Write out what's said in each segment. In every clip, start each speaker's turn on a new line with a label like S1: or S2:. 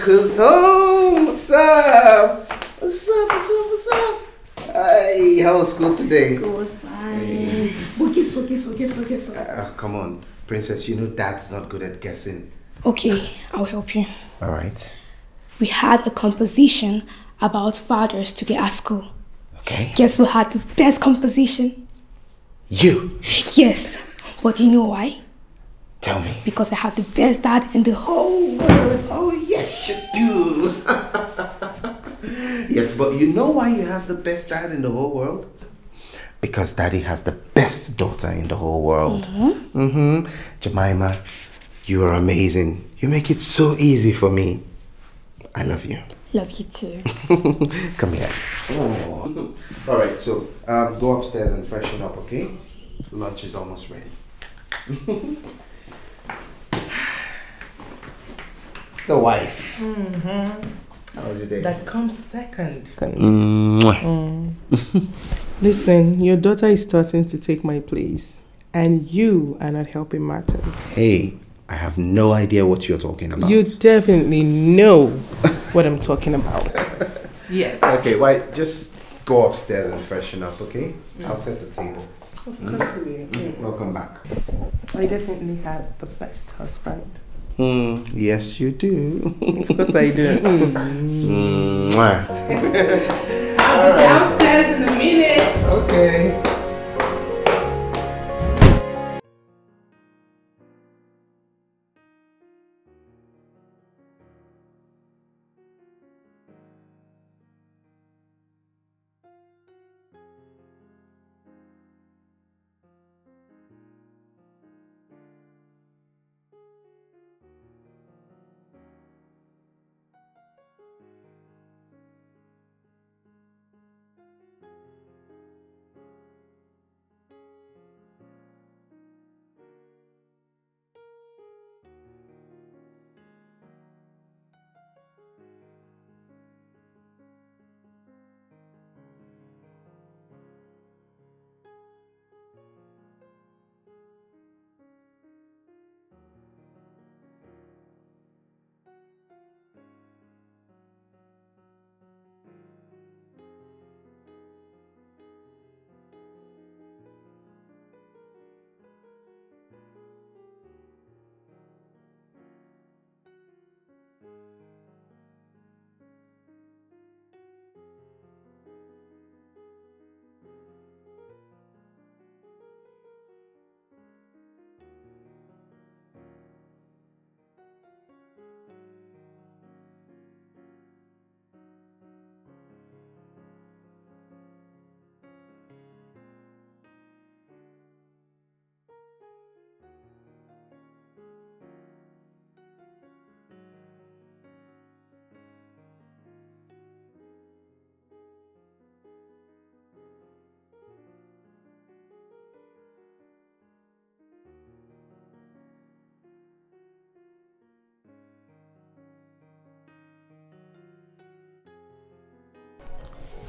S1: Look who's home. What's up? What's up? What's up? What's up? Hey, how was school today?
S2: School was fine. But guess what? Guess what? Guess what? Guess what?
S1: Uh, come on, princess. You know dad's not good at guessing.
S2: Okay, I'll help you.
S1: All right.
S2: We had a composition about fathers today at school.
S1: Okay.
S2: Guess who had the best composition?
S1: You.
S2: Yes. But do you know why?
S1: Tell me.
S2: Because I have the best dad in the whole world.
S1: Oh yes, you do. yes, but you know why you have the best dad in the whole world? Because daddy has the best daughter in the whole world.
S2: Mm-hmm.
S1: Mm-hmm. Jemima, you are amazing. You make it so easy for me. I love you.
S2: Love you too.
S1: Come here. Oh. All right, so um, go upstairs and freshen up, okay? Lunch is almost ready. the wife.
S3: Mm-hmm.
S1: How was your day?
S3: That comes second.
S1: Mwah.
S3: Mm. Listen, your daughter is starting to take my place, and you are not helping matters.
S1: Hey, I have no idea what you're talking about.
S3: You definitely know what I'm talking about. yes.
S1: Okay, why? Just go upstairs and freshen up, okay? I'll set the table.
S3: Of
S1: Mm.
S3: course you will. Mm.
S1: Welcome back.
S3: I definitely have the best husband.
S1: Mm, yes, you do.
S3: Of course I do. Mm. I'll be downstairs in a minute.
S1: Okay.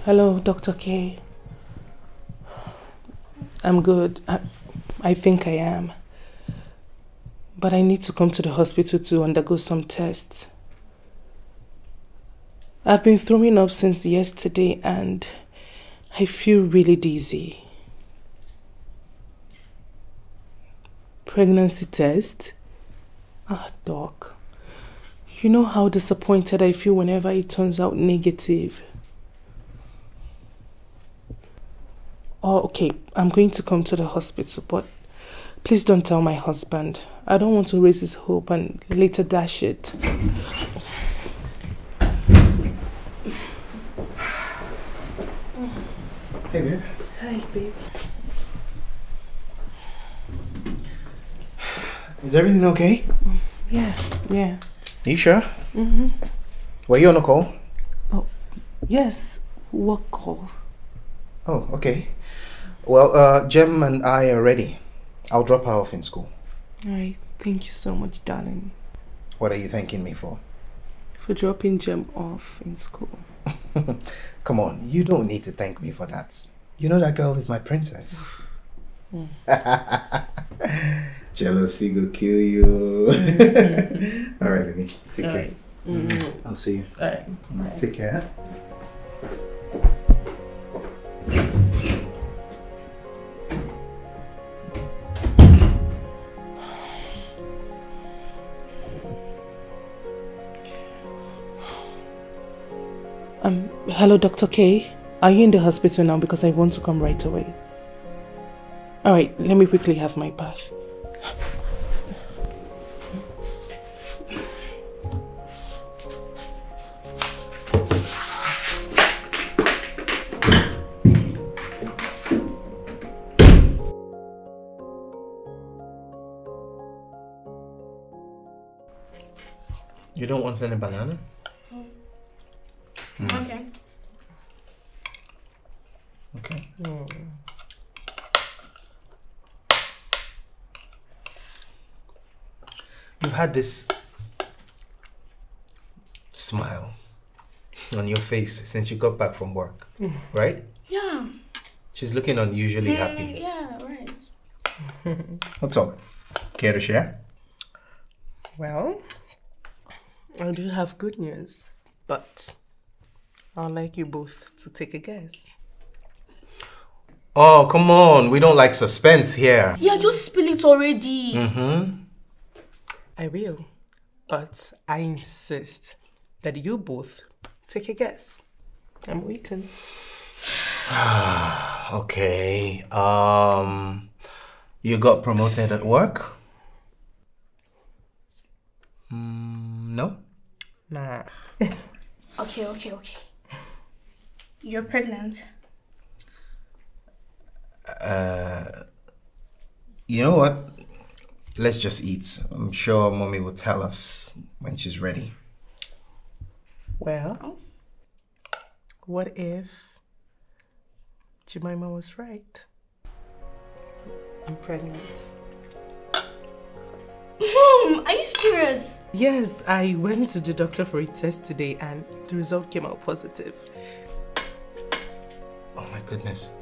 S3: Hello, Dr. K. I'm good. I, I think I am. But I need to come to the hospital to undergo some tests. I've been throwing up since yesterday and I feel really dizzy. Pregnancy test? Ah, doc. You know how disappointed I feel whenever it turns out negative. Oh, okay, I'm going to come to the hospital, but please don't tell my husband. I don't want to raise his hope and later dash it.
S1: Hey, babe.
S3: Hi, babe.
S1: Is everything okay?
S3: Yeah, yeah.
S1: you sure?
S3: Mm-hmm.
S1: Were you on a call?
S3: Oh, yes, what call?
S1: Oh, okay. Well, uh, Jem and I are ready. I'll drop her off in school.
S3: Alright, thank you so much, darling,
S1: What are you thanking me for?
S3: for dropping Jem off in school.
S1: Come on, you don't need to thank me for that. You know that girl is my princess.
S3: Mm.
S1: Jealousy will kill you. All right, baby. Take care.
S3: Alright,
S1: Mm-hmm. I'll see you.
S3: All right.
S1: Take care.
S3: Um, hello, Dr. K. Are you in the hospital now? Because I want to come right away. Alright, let me quickly have my bath.
S1: You don't want any banana?
S2: Okay.
S1: Okay. You've had this smile on your face since you got back from work, right?
S2: Yeah.
S1: She's looking unusually
S2: Mm,
S1: happy.
S2: yeah, right.
S1: What's up? Care to share?
S3: Well, I do have good news, but I'd like you both to take a guess.
S1: Oh, come on. We don't like suspense here.
S2: Yeah, just spill it already.
S1: Mm-hmm.
S3: I will, but I insist that you both take a guess. I'm waiting.
S1: Okay. Um, you got promoted at work? Mm, no.
S3: Nah.
S2: Okay, okay, okay. You're pregnant.
S1: Uh, you know what? Let's just eat. I'm sure mommy will tell us when she's ready.
S3: Well, what if Jemima was right? I'm pregnant.
S2: Mom, are you serious?
S3: Yes, I went to the doctor for a test today and the result came out positive.
S1: Oh my goodness.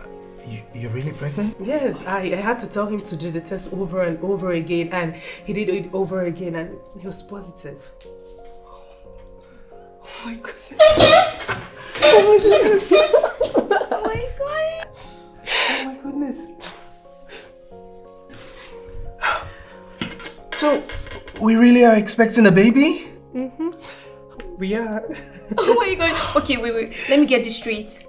S1: Uh, You, you're really pregnant?
S3: Yes, I, I had to tell him to do the test over and over again and he did it over again and he was positive.
S1: Oh my goodness.
S2: Oh my god.
S1: Oh my goodness. So, we really are expecting a baby? Mm-hmm.
S3: We are.
S2: Oh my god. Okay, wait, wait. Let me get this straight.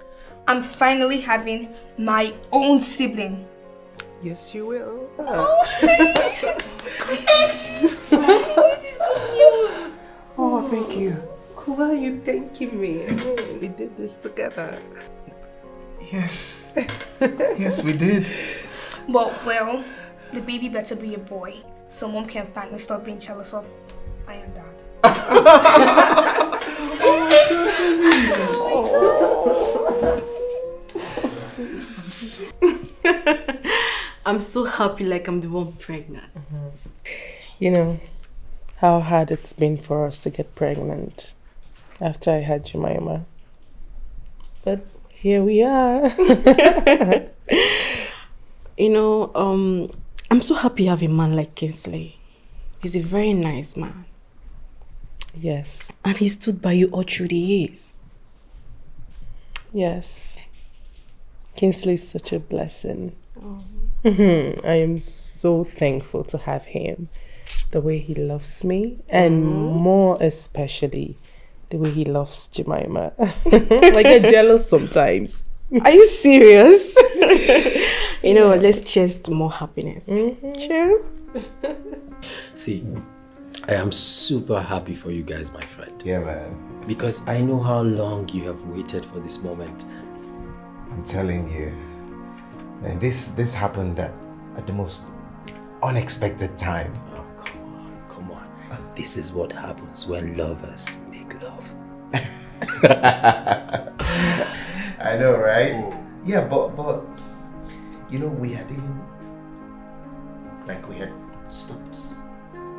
S2: I'm finally having my own sibling.
S3: Yes, you will.
S1: Oh. oh, thank you.
S3: Why are you thanking me? We did this together.
S1: Yes. yes, we did.
S2: But well, the baby better be a boy, so mom can finally stop being jealous of I am dad.
S4: Oh I'm so happy like I'm the one pregnant.
S3: You know how hard it's been for us to get pregnant after I had Jemima. But here we are.
S4: You know, um, I'm so happy you have a man like Kingsley. He's a very nice man.
S3: yes,
S4: And he stood by you all through the years.
S3: yes. Kingsley is such a blessing. Mhm. I am so thankful to have him. The way he loves me, and more especially the way he loves Jemima. I get jealous sometimes.
S4: Are you serious? you know, what, let's chase more happiness. Cheers.
S5: See, I am super happy for you guys, my friend.
S1: Yeah, man.
S5: Because I know how long you have waited for this moment.
S1: I'm telling you. And this this happened at, at the most unexpected time.
S5: Oh, come on, come on. This is what happens when lovers make love.
S1: I know, right? Oh. Yeah, but but you know, we had even like we had stopped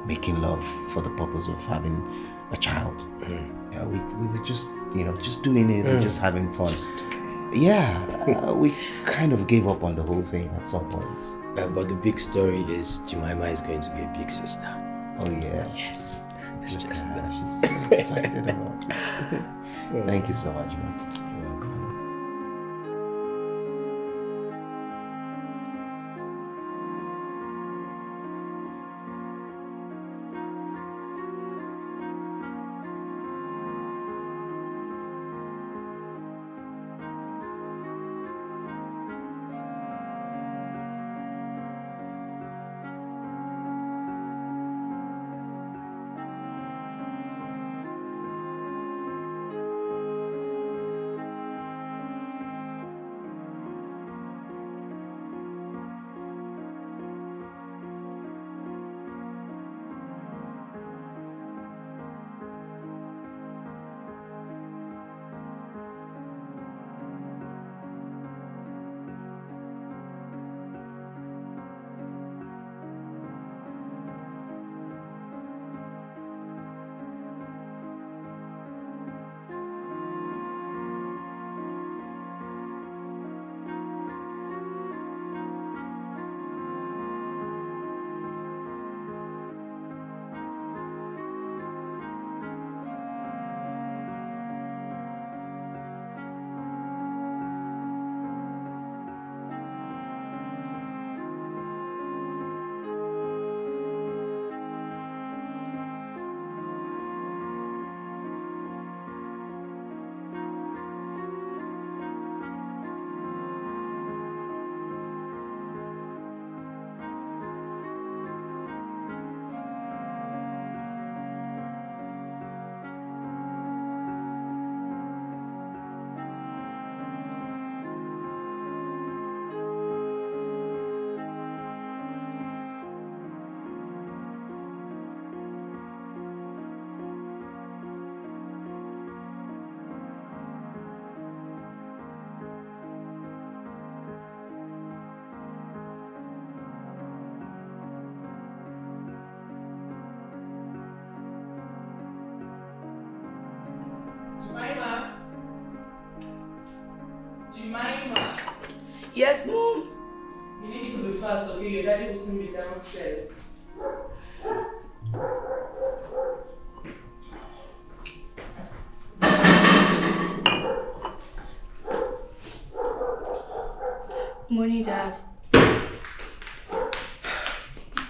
S1: making love for the purpose of having a child. Mm. Yeah, we, we were just you know just doing it and mm. just having fun. Yeah, uh, we kind of gave up on the whole thing at some point.
S5: Uh, but the big story is Jemima is going to be a big sister.
S1: Oh yeah.
S4: Yes.
S5: It's just that.
S1: She's so excited about it. Thank you so much, man.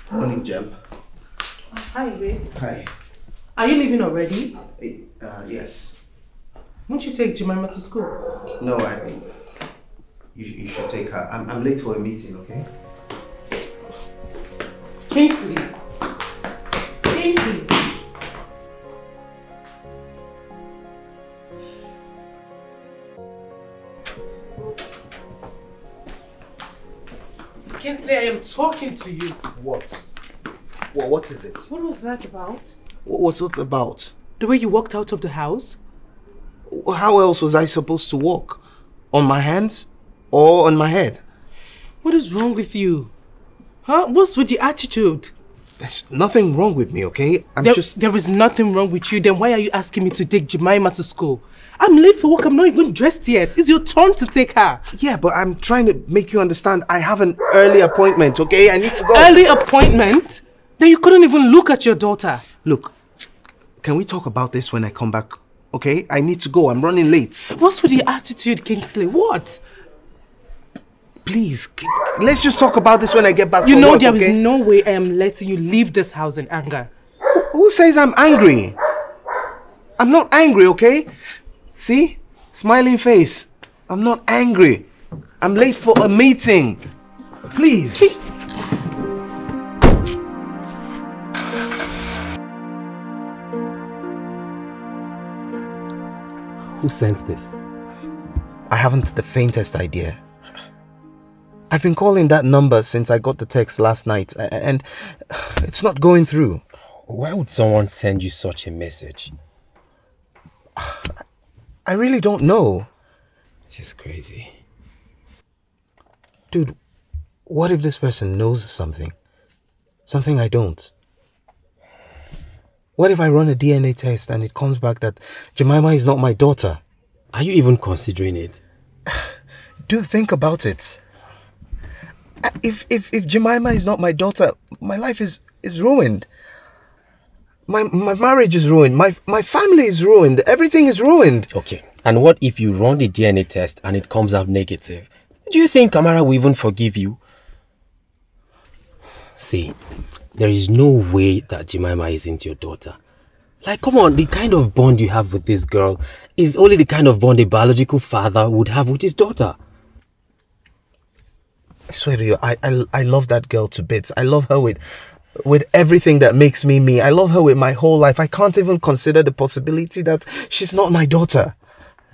S2: Morning,
S1: Jem.
S3: Hi, babe.
S1: Hi.
S3: Are you leaving already?
S1: Uh, yes.
S3: Won't you take Jemima to school?
S1: No, I. You, you should take her. I'm, I'm late for a meeting, okay?
S3: Kingsley. Kingsley. Talking to you.
S1: What? Well, what is it?
S3: What was that about?
S1: What was it about?
S3: The way you walked out of the house?
S1: How else was I supposed to walk? On my hands? Or on my head?
S3: What is wrong with you? Huh? What's with the attitude?
S1: There's nothing wrong with me, okay? I'm
S3: There,
S1: just.
S3: there is nothing wrong with you. Then why are you asking me to take Jemima to school? I'm late for work. I'm not even dressed yet. It's your turn to take her.
S1: Yeah, but I'm trying to make you understand. I have an early appointment, okay? I need to go.
S3: Early appointment? Then you couldn't even look at your daughter.
S1: Look, can we talk about this when I come back? Okay? I need to go. I'm running late.
S3: What's with your attitude, Kingsley? What?
S1: Please, let's just talk about this when I get back
S3: You
S1: from
S3: know
S1: work,
S3: there is
S1: okay?
S3: no way I am letting you leave this house in anger.
S1: Who says I'm angry? I'm not angry, okay? See? Smiling face. I'm not angry. I'm late for a meeting. Please.
S5: Who sent this?
S1: I haven't the faintest idea. I've been calling that number since I got the text last night, and it's not going through.
S5: Why would someone send you such a message?
S1: I really don't know.
S5: This is crazy.
S1: Dude, what if this person knows something? Something I don't? What if I run a DNA test and it comes back that Jemima is not my daughter?
S5: Are you even considering it?
S1: Do think about it. If if if Jemima is not my daughter, my life is is ruined. My, my marriage is ruined. My, my family is ruined. Everything is ruined.
S5: Okay. And what if you run the DNA test and it comes out negative? Do you think Kamara will even forgive you? See, there is no way that Jemima isn't your daughter. Like, come on, the kind of bond you have with this girl is only the kind of bond a biological father would have with his daughter.
S1: I swear to you, I, I, I love that girl to bits. I love her with with everything that makes me me. I love her with my whole life. I can't even consider the possibility that she's not my daughter.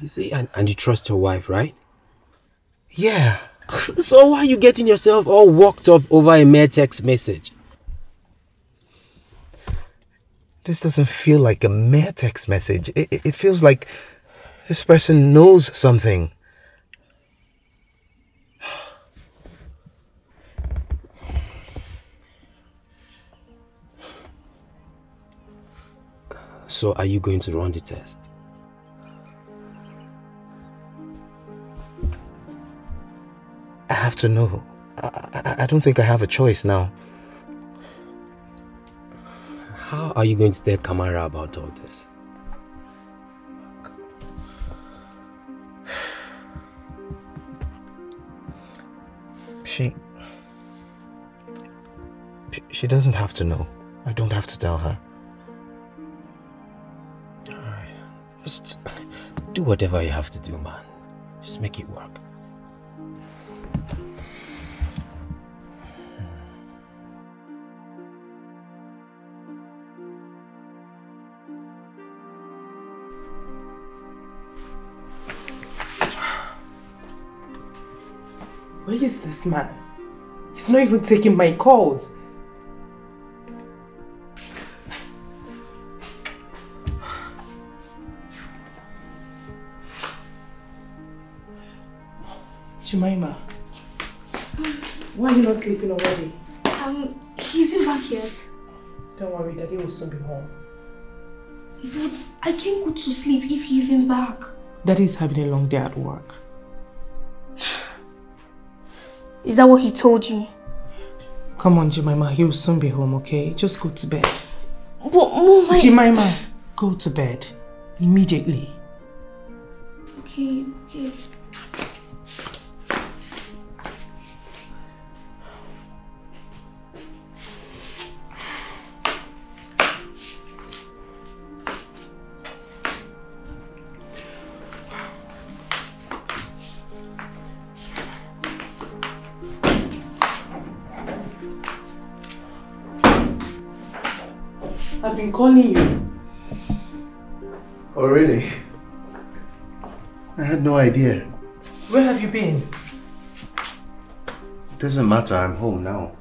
S5: You see, and, and you trust your wife, right?
S1: Yeah.
S5: So why are you getting yourself all worked up over a mere text message?
S1: This doesn't feel like a mere text message. It, it, it feels like this person knows something.
S5: So are you going to run the test?
S1: I have to know. I, I, I don't think I have a choice now.
S5: How are you going to tell Kamara about all this?
S1: She. She doesn't have to know. I don't have to tell her.
S5: Just do whatever you have to do, man. Just make it work.
S3: Where is this man? He's not even taking my calls. Are you not sleeping already?
S2: Um, he isn't back yet.
S3: Don't worry, Daddy will soon be home.
S2: But I can't go to sleep if he isn't back.
S3: Daddy's having a long day at work.
S2: Is that what he told you?
S3: Come on, Jemima, he will soon be home, okay? Just go to bed.
S2: But mom, I...
S3: Jemima, go to bed. Immediately.
S2: Okay, okay.
S3: Been calling you.
S1: Oh, really? I had no idea.
S3: Where have you been?
S1: It doesn't matter, I'm home now.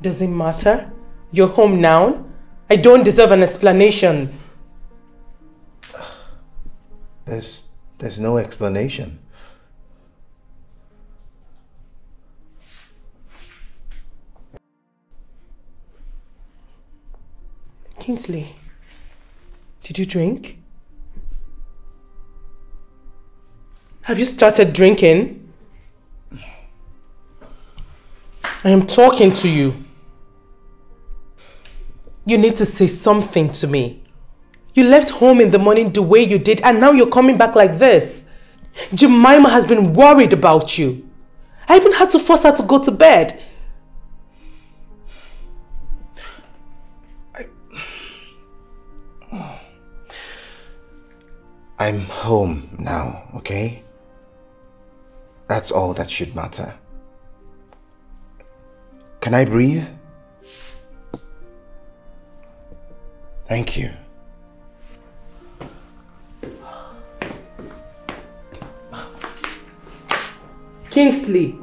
S3: Does it matter? You're home now? I don't deserve an explanation.
S1: There's there's no explanation.
S3: Kingsley, did you drink? Have you started drinking? I am talking to you. You need to say something to me. You left home in the morning the way you did and now you're coming back like this. Jemima has been worried about you. I even had to force her to go to bed.
S1: I'm home now, okay? That's all that should matter. Can I breathe? Thank you.
S3: Kingsley.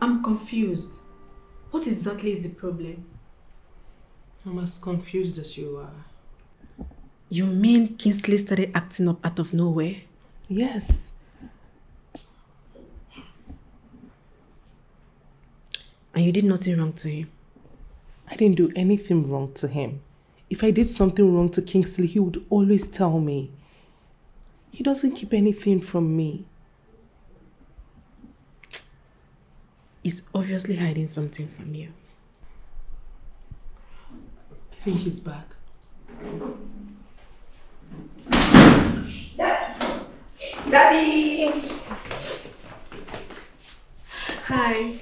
S4: I'm confused. What exactly is the problem?
S3: I'm as confused as you are.
S4: You mean Kingsley started acting up out of nowhere?
S3: Yes.
S4: And you did nothing wrong to him?
S3: I didn't do anything wrong to him. If I did something wrong to Kingsley, he would always tell me. He doesn't keep anything from me.
S4: Is obviously hiding something from you.
S3: I think he's back.
S2: Daddy!
S4: Hi.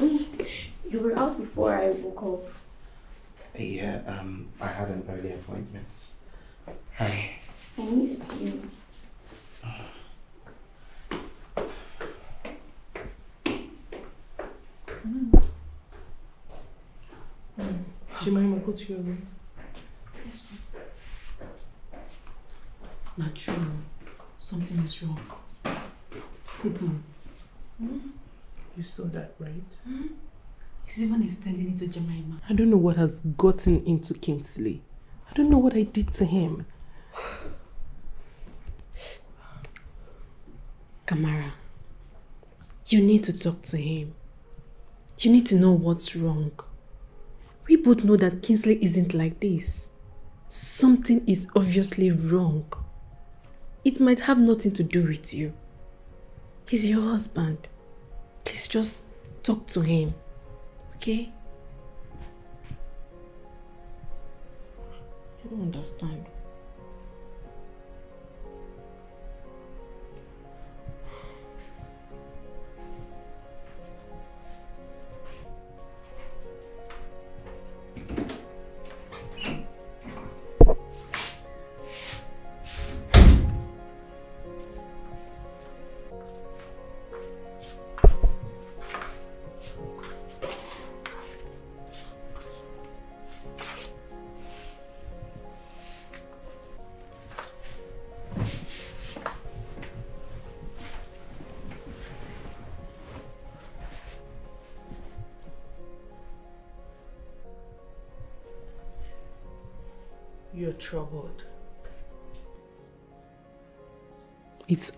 S2: You were out before I woke up.
S1: Yeah, um, I had an early appointment. Hi.
S2: I missed you.
S3: Jemima, go to your room.
S4: Not true. Something is wrong. Mm-hmm.
S3: You saw that, right? Mm-hmm.
S4: He's even extending it to Jemima.
S3: I don't know what has gotten into Kingsley. I don't know what I did to him.
S4: Kamara, you need to talk to him. You need to know what's wrong. We both know that Kingsley isn't like this. Something is obviously wrong. It might have nothing to do with you. He's your husband. Please just talk to him. Okay? I don't understand.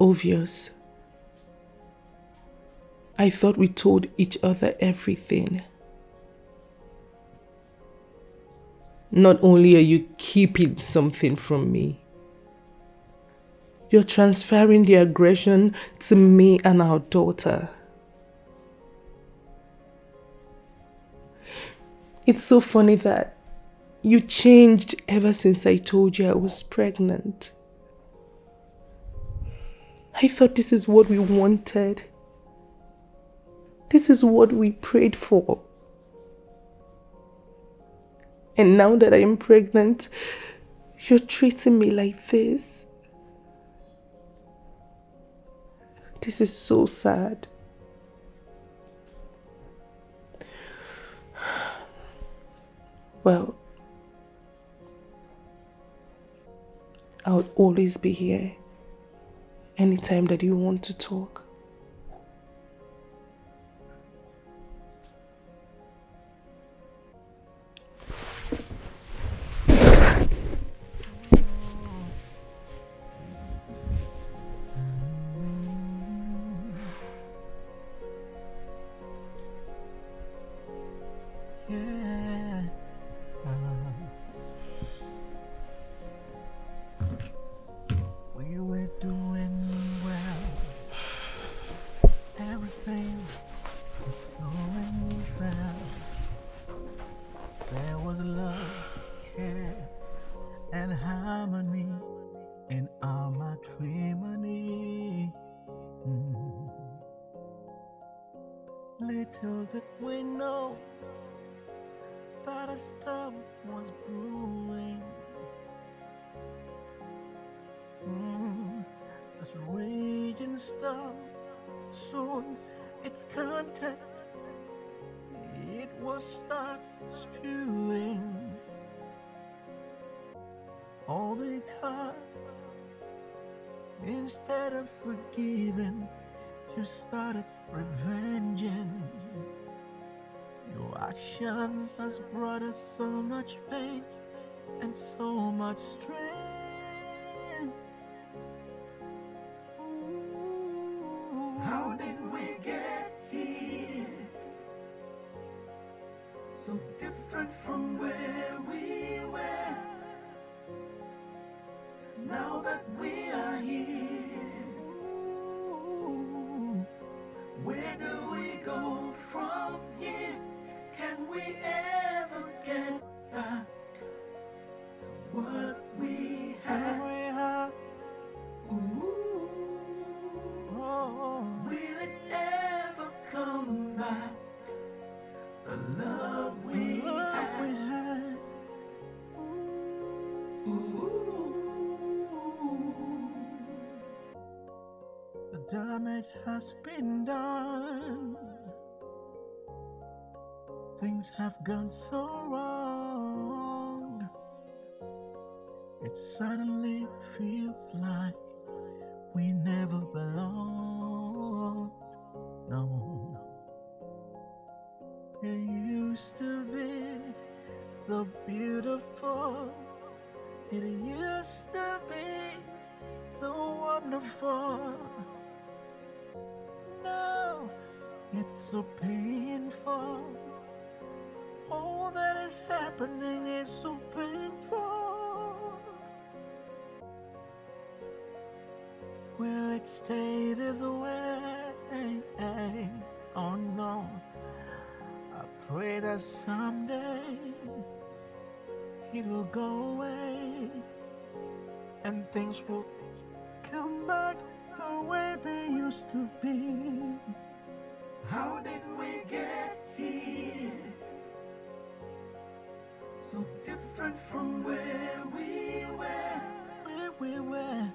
S3: Obvious. I thought we told each other everything. Not only are you keeping something from me, you're transferring the aggression to me and our daughter. It's so funny that you changed ever since I told you I was pregnant. I thought this is what we wanted. This is what we prayed for. And now that I am pregnant, you're treating me like this. This is so sad. Well, I'll always be here anytime that you want to talk.
S6: Has brought us so much pain and so much strain. Things have gone so wrong. It suddenly feels like we never belonged. No. It used to be so beautiful. It used to be so wonderful. Now it's so painful. All that is happening is so painful. Will it stay this way? Oh no. I pray that someday it will go away and things will come back the way they used to be. How did we get different from where we were, where we were.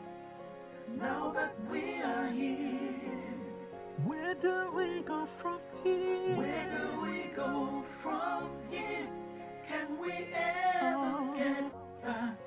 S6: Now that we are here, where do we go from here? Where do we go from here? Can we ever oh. get back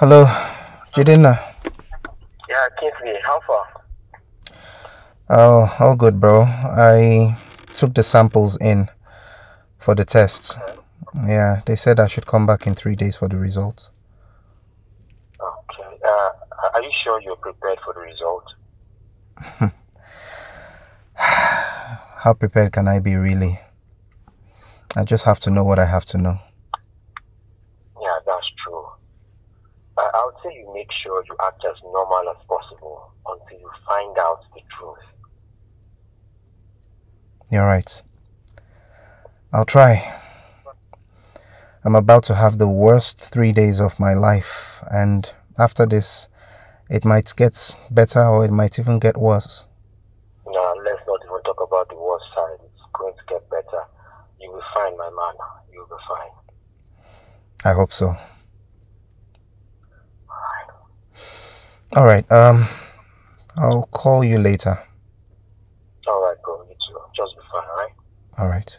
S7: Hello,
S1: Jidina.
S7: Yeah, Kingsley, how far?
S1: Oh, all good, bro. I took the samples in for the tests. Yeah, they said I should come back in three days for the results.
S7: Okay. Uh, are you sure you're prepared for the result?
S1: How prepared can I be, really? I just have to know what I have to know.
S7: Yeah, that's true. Uh, I would say you make sure you act as normal as possible until you find out the truth.
S1: You're right. I'll try. I'm about to have the worst three days of my life, and after this, it might get better or it might even get worse.
S7: No, let's not even talk about the worst side. It's going to get better. You will find my man. You'll be fine.
S1: I hope so. All right. Um, I'll call you later.
S7: All right, bro. You too. Just be fine, all right?
S1: All right.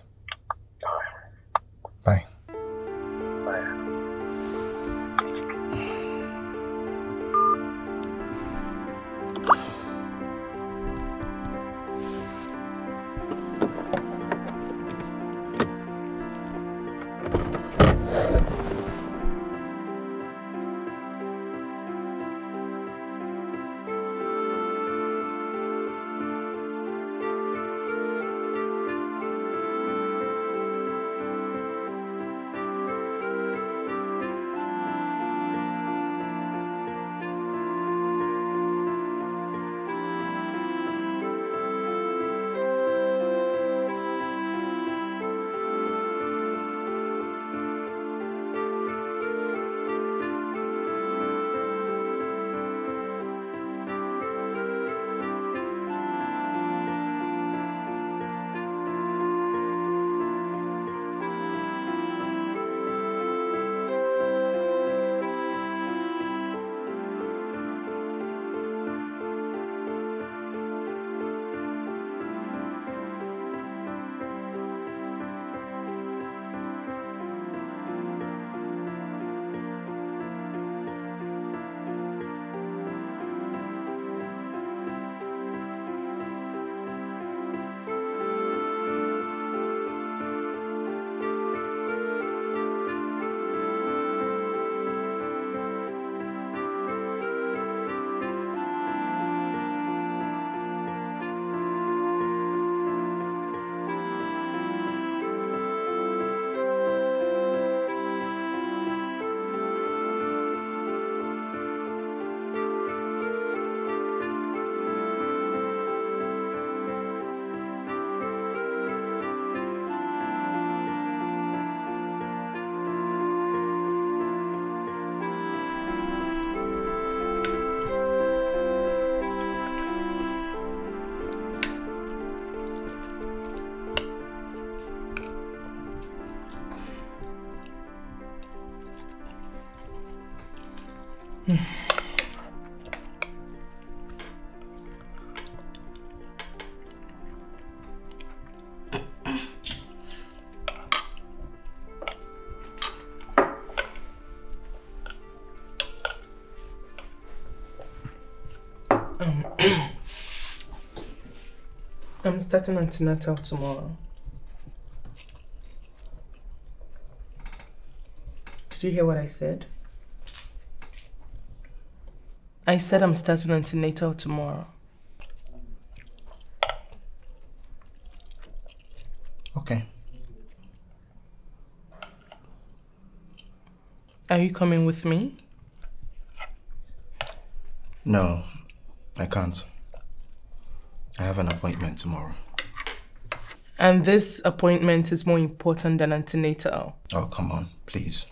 S3: I'm starting antenatal tomorrow. Did you hear what I said? I said I'm starting on antenatal tomorrow.
S1: Okay.
S3: Are you coming with me?
S1: No, I can't. I have an appointment tomorrow.
S3: And this appointment is more important than antenatal.
S1: Oh, come on, please.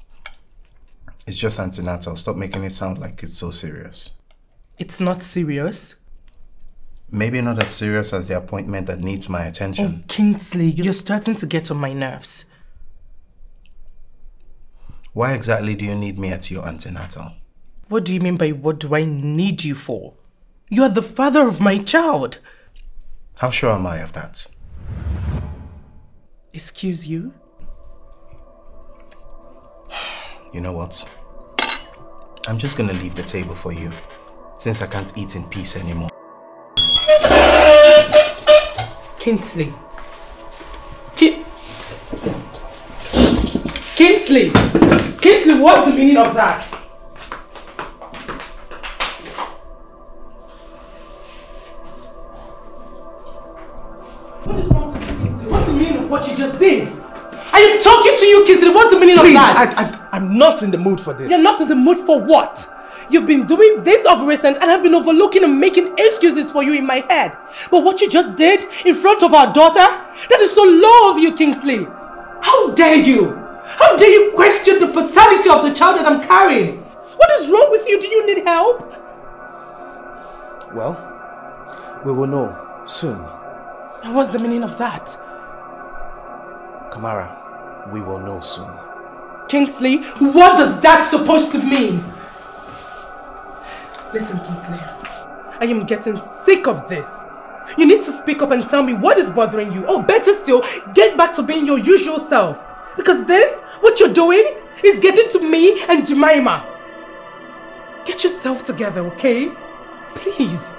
S1: It's just antenatal. Stop making it sound like it's so serious.
S3: It's not serious.
S1: Maybe not as serious as the appointment that needs my attention.
S3: Oh, Kingsley, you're starting to get on my nerves.
S1: Why exactly do you need me at your antenatal?
S3: What do you mean by what do I need you for? You are the father of my child.
S1: How sure am I of that?
S3: Excuse you?
S1: You know what? I'm just gonna leave the table for you, since I can't eat in peace anymore.
S3: Kingsley. Ki- Kinsley! Kingsley, what's the meaning of that? Just did? I am talking to you, Kingsley. What's the meaning
S8: Please,
S3: of that?
S8: I, I, I'm not in the mood for this.
S3: You're not in the mood for what? You've been doing this of recent and I've been overlooking and making excuses for you in my head. But what you just did in front of our daughter, that is so low of you, Kingsley. How dare you? How dare you question the paternity of the child that I'm carrying? What is wrong with you? Do you need help?
S8: Well, we will know soon.
S3: And what's the meaning of that?
S8: Kamara, we will know soon.
S3: Kingsley, what does that supposed to mean? Listen, Kingsley, I am getting sick of this. You need to speak up and tell me what is bothering you. Or better still, get back to being your usual self. Because this, what you're doing, is getting to me and Jemima. Get yourself together, okay? Please.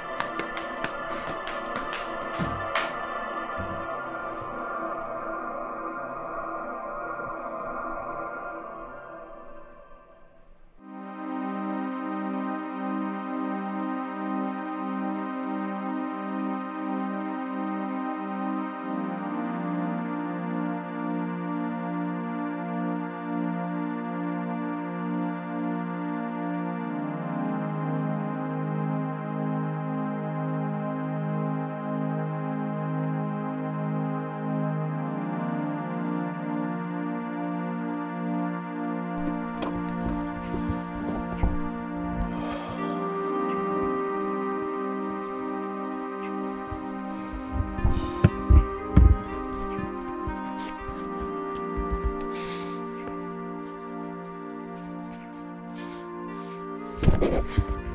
S5: あ
S1: っ。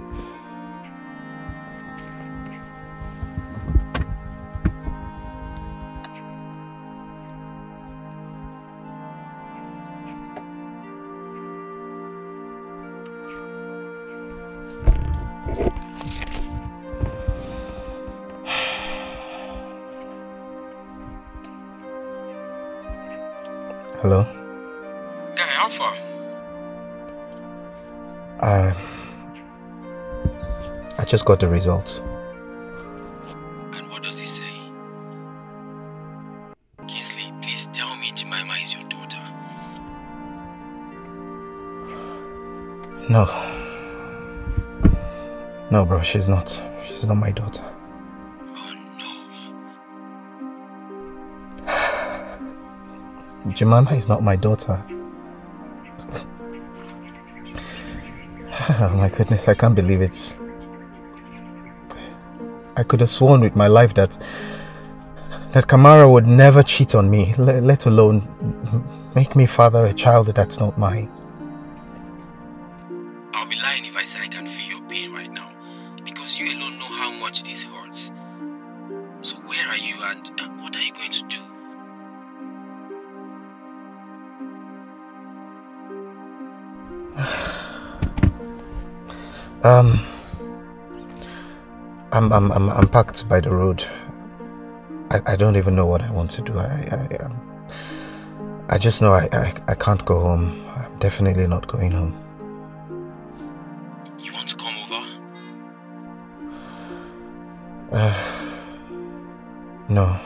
S1: I just got the results.
S5: And what does he say? Kingsley, please tell me Jemima is your daughter.
S1: No. No, bro, she's not. She's not my daughter.
S5: Oh no.
S1: Jemima is not my daughter. Oh my goodness, I can't believe it. I could have sworn with my life that that Kamara would never cheat on me, let alone make me father a child that's not mine. I'm, I'm, I'm, I'm parked by the road. I, I don't even know what I want to do. I, I, um, I just know I, I, I can't go home. I'm definitely not going home.
S5: You want to come over?
S1: Uh, no.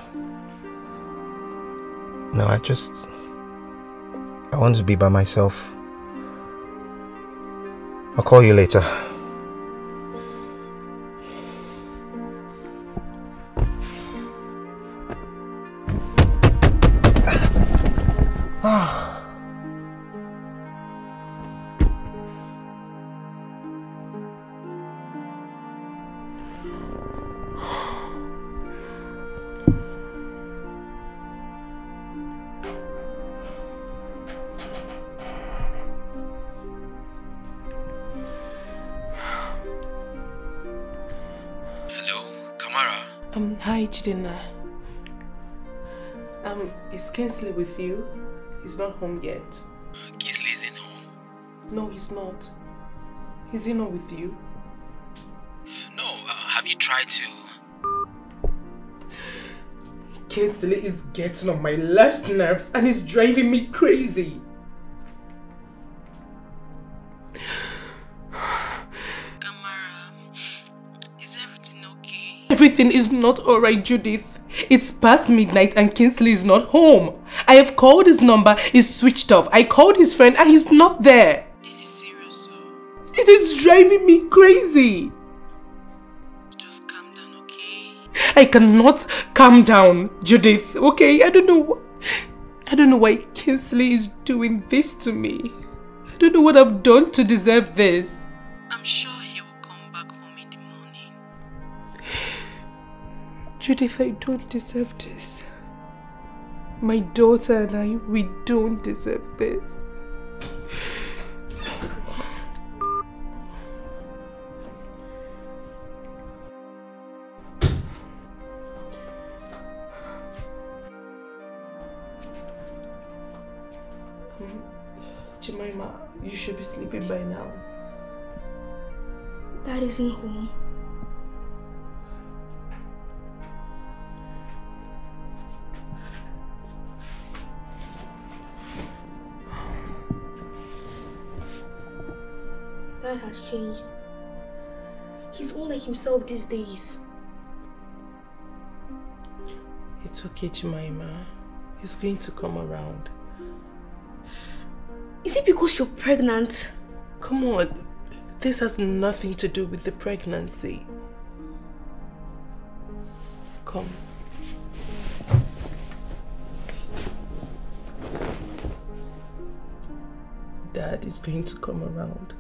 S1: No, I just. I want to be by myself. I'll call you later.
S3: Home yet.
S5: Kingsley isn't home.
S3: No, he's not. Is he not with you?
S5: No, uh, have you tried to?
S3: Kingsley is getting on my last nerves and is driving me crazy.
S4: Kamara, is everything okay?
S3: Everything is not alright, Judith. It's past midnight and Kingsley is not home. I have called his number, he's switched off. I called his friend and he's not there.
S4: This is serious, so
S3: It is driving me crazy.
S4: just calm down, okay?
S3: I cannot calm down, Judith. Okay, I don't know. I don't know why Kingsley is doing this to me. I don't know what I've done to deserve this.
S4: I'm sure he will come back home in the morning.
S3: Judith, I don't deserve this. My daughter and I, we don't deserve this. Um, Jemima, you should be sleeping by now.
S2: Dad isn't home. Himself these days.
S3: It's okay, Jemima. He's going to come around.
S2: Is it because you're pregnant?
S3: Come on. This has nothing to do with the pregnancy. Come. Dad is going to come around.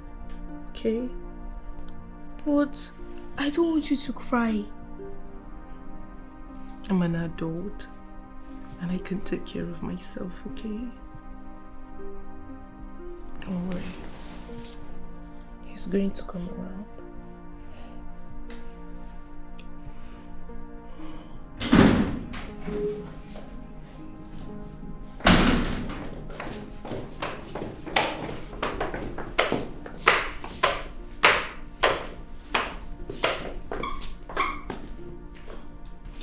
S3: Okay?
S2: But I don't want you to cry.
S3: I'm an adult and I can take care of myself, okay? Don't worry. He's going to come around.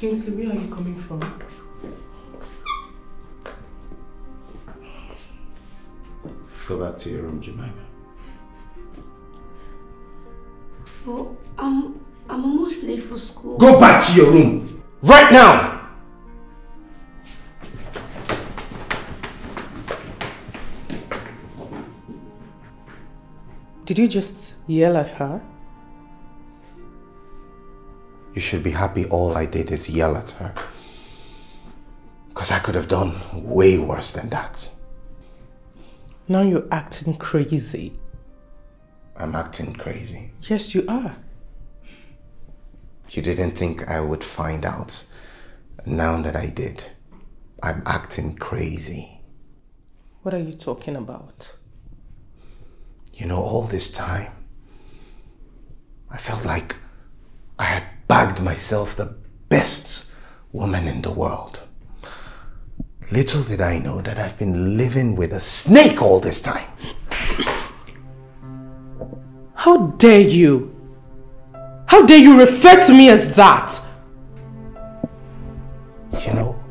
S3: Kingsley, where are you coming from?
S1: Go back to your room, Jemima.
S2: Well, I'm I'm almost late for school.
S1: Go back to your room! Right now!
S3: Did you just yell at her?
S1: You should be happy all I did is yell at her. Because I could have done way worse than that.
S3: Now you're acting crazy.
S1: I'm acting crazy.
S3: Yes, you are.
S1: You didn't think I would find out. Now that I did, I'm acting crazy.
S3: What are you talking about?
S1: You know, all this time, I felt like I had bagged myself the best woman in the world. Little did I know that I've been living with a snake all this time.
S3: How dare you? How dare you refer to me as that?
S1: You know,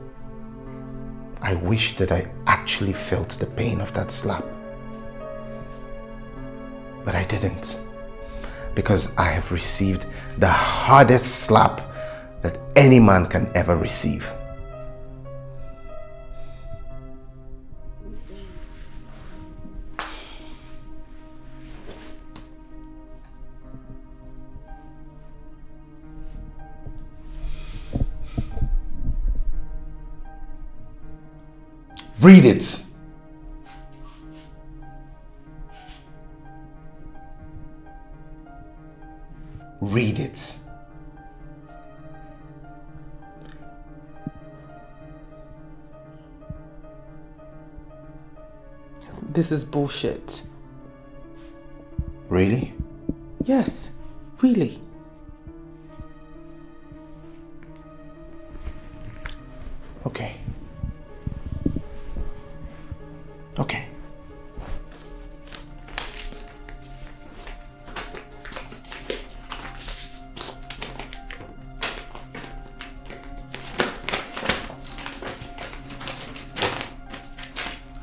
S1: I wish that I actually felt the pain of that slap. But I didn't. Because I have received the hardest slap that any man can ever receive. Read it. Read it.
S3: This is bullshit.
S1: Really?
S3: Yes, really.
S1: Okay. Okay.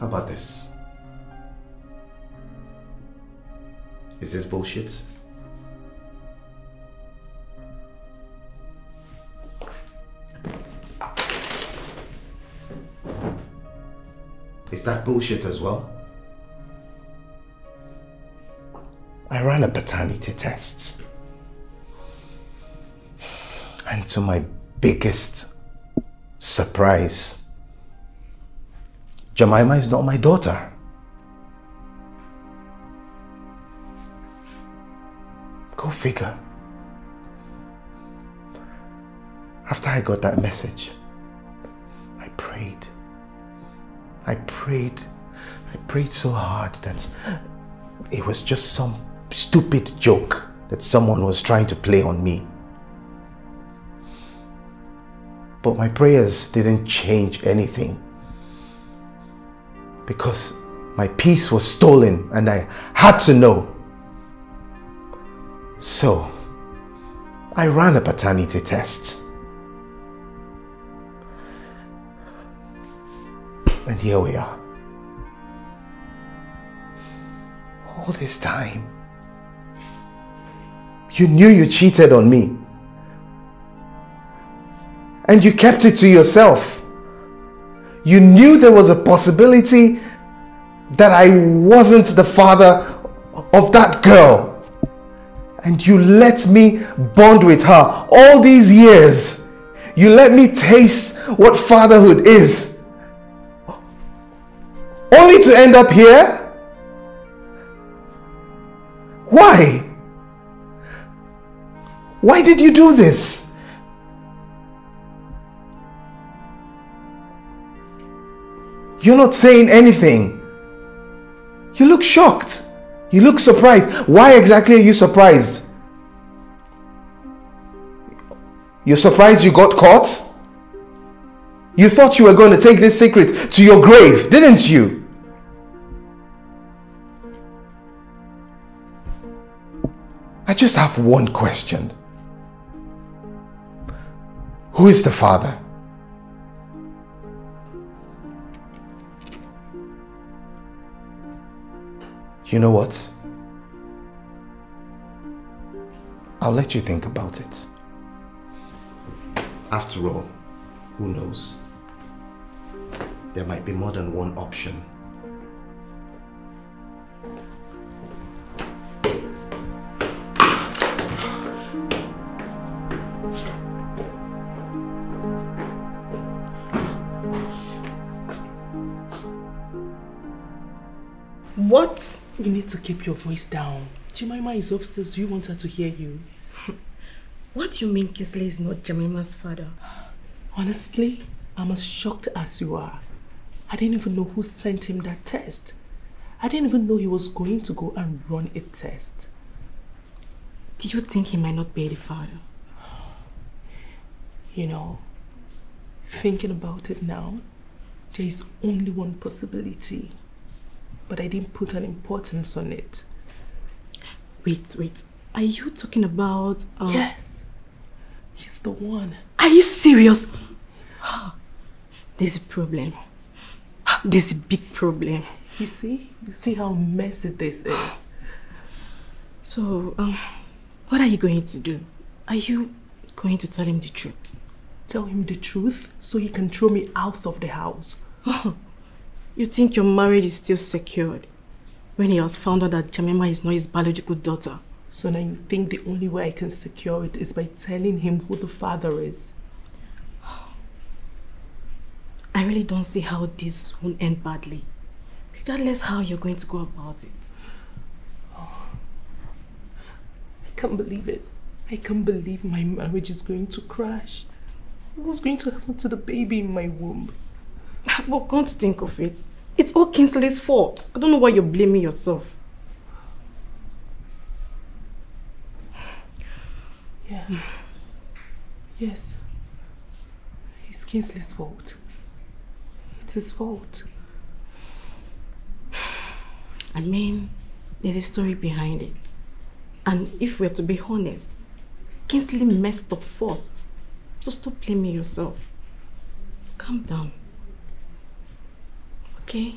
S1: How about this? Is this bullshit? Is that bullshit as well? I ran a paternity test. And to my biggest surprise, Jemima is not my daughter. Go figure. After I got that message, I prayed. I prayed. I prayed so hard that it was just some stupid joke that someone was trying to play on me. But my prayers didn't change anything because my peace was stolen and I had to know. So, I ran a paternity test. And here we are. All this time, you knew you cheated on me. And you kept it to yourself. You knew there was a possibility that I wasn't the father of that girl. And you let me bond with her all these years. You let me taste what fatherhood is. Only to end up here? Why? Why did you do this? You're not saying anything. You look shocked. You look surprised. Why exactly are you surprised? You're surprised you got caught? You thought you were going to take this secret to your grave, didn't you? I just have one question. Who is the father? You know what? I'll let you think about it. After all, who knows? There might be more than one option.
S4: What?
S3: You need to keep your voice down. Jemima is upstairs. Do you want her to hear you?
S4: What do you mean Kingsley is not Jemima's father?
S3: Honestly, I'm as shocked as you are. I didn't even know who sent him that test. I didn't even know he was going to go and run a test.
S4: Do you think he might not be the father?
S3: You know, thinking about it now, there is only one possibility. But I didn't put an importance on it.
S4: Wait, wait. Are you talking about... Uh...
S3: Yes. He's the one.
S4: Are you serious? There's a problem. There's a big problem.
S3: You see? You see how messy this is.
S4: So, um, what are you going to do? Are you going to tell him the truth?
S3: Tell him the truth so he can throw me out of the house.
S4: you think your marriage is still secured when he has found out that Jemima is not his biological daughter?
S3: So now you think the only way I can secure it is by telling him who the father is?
S4: I really don't see how this won't end badly. Regardless how you're going to go about it.
S3: Oh, I can't believe it. I can't believe my marriage is going to crash. What's going to happen to the baby in my womb?
S4: But can't think of it. It's all Kingsley's fault. I don't know why you're blaming yourself.
S3: Yeah. Yes. It's Kingsley's fault. It's his fault.
S4: I mean, there's a story behind it. And if we're to be honest, Kingsley messed up first. So stop blaming yourself. Calm down. Okay?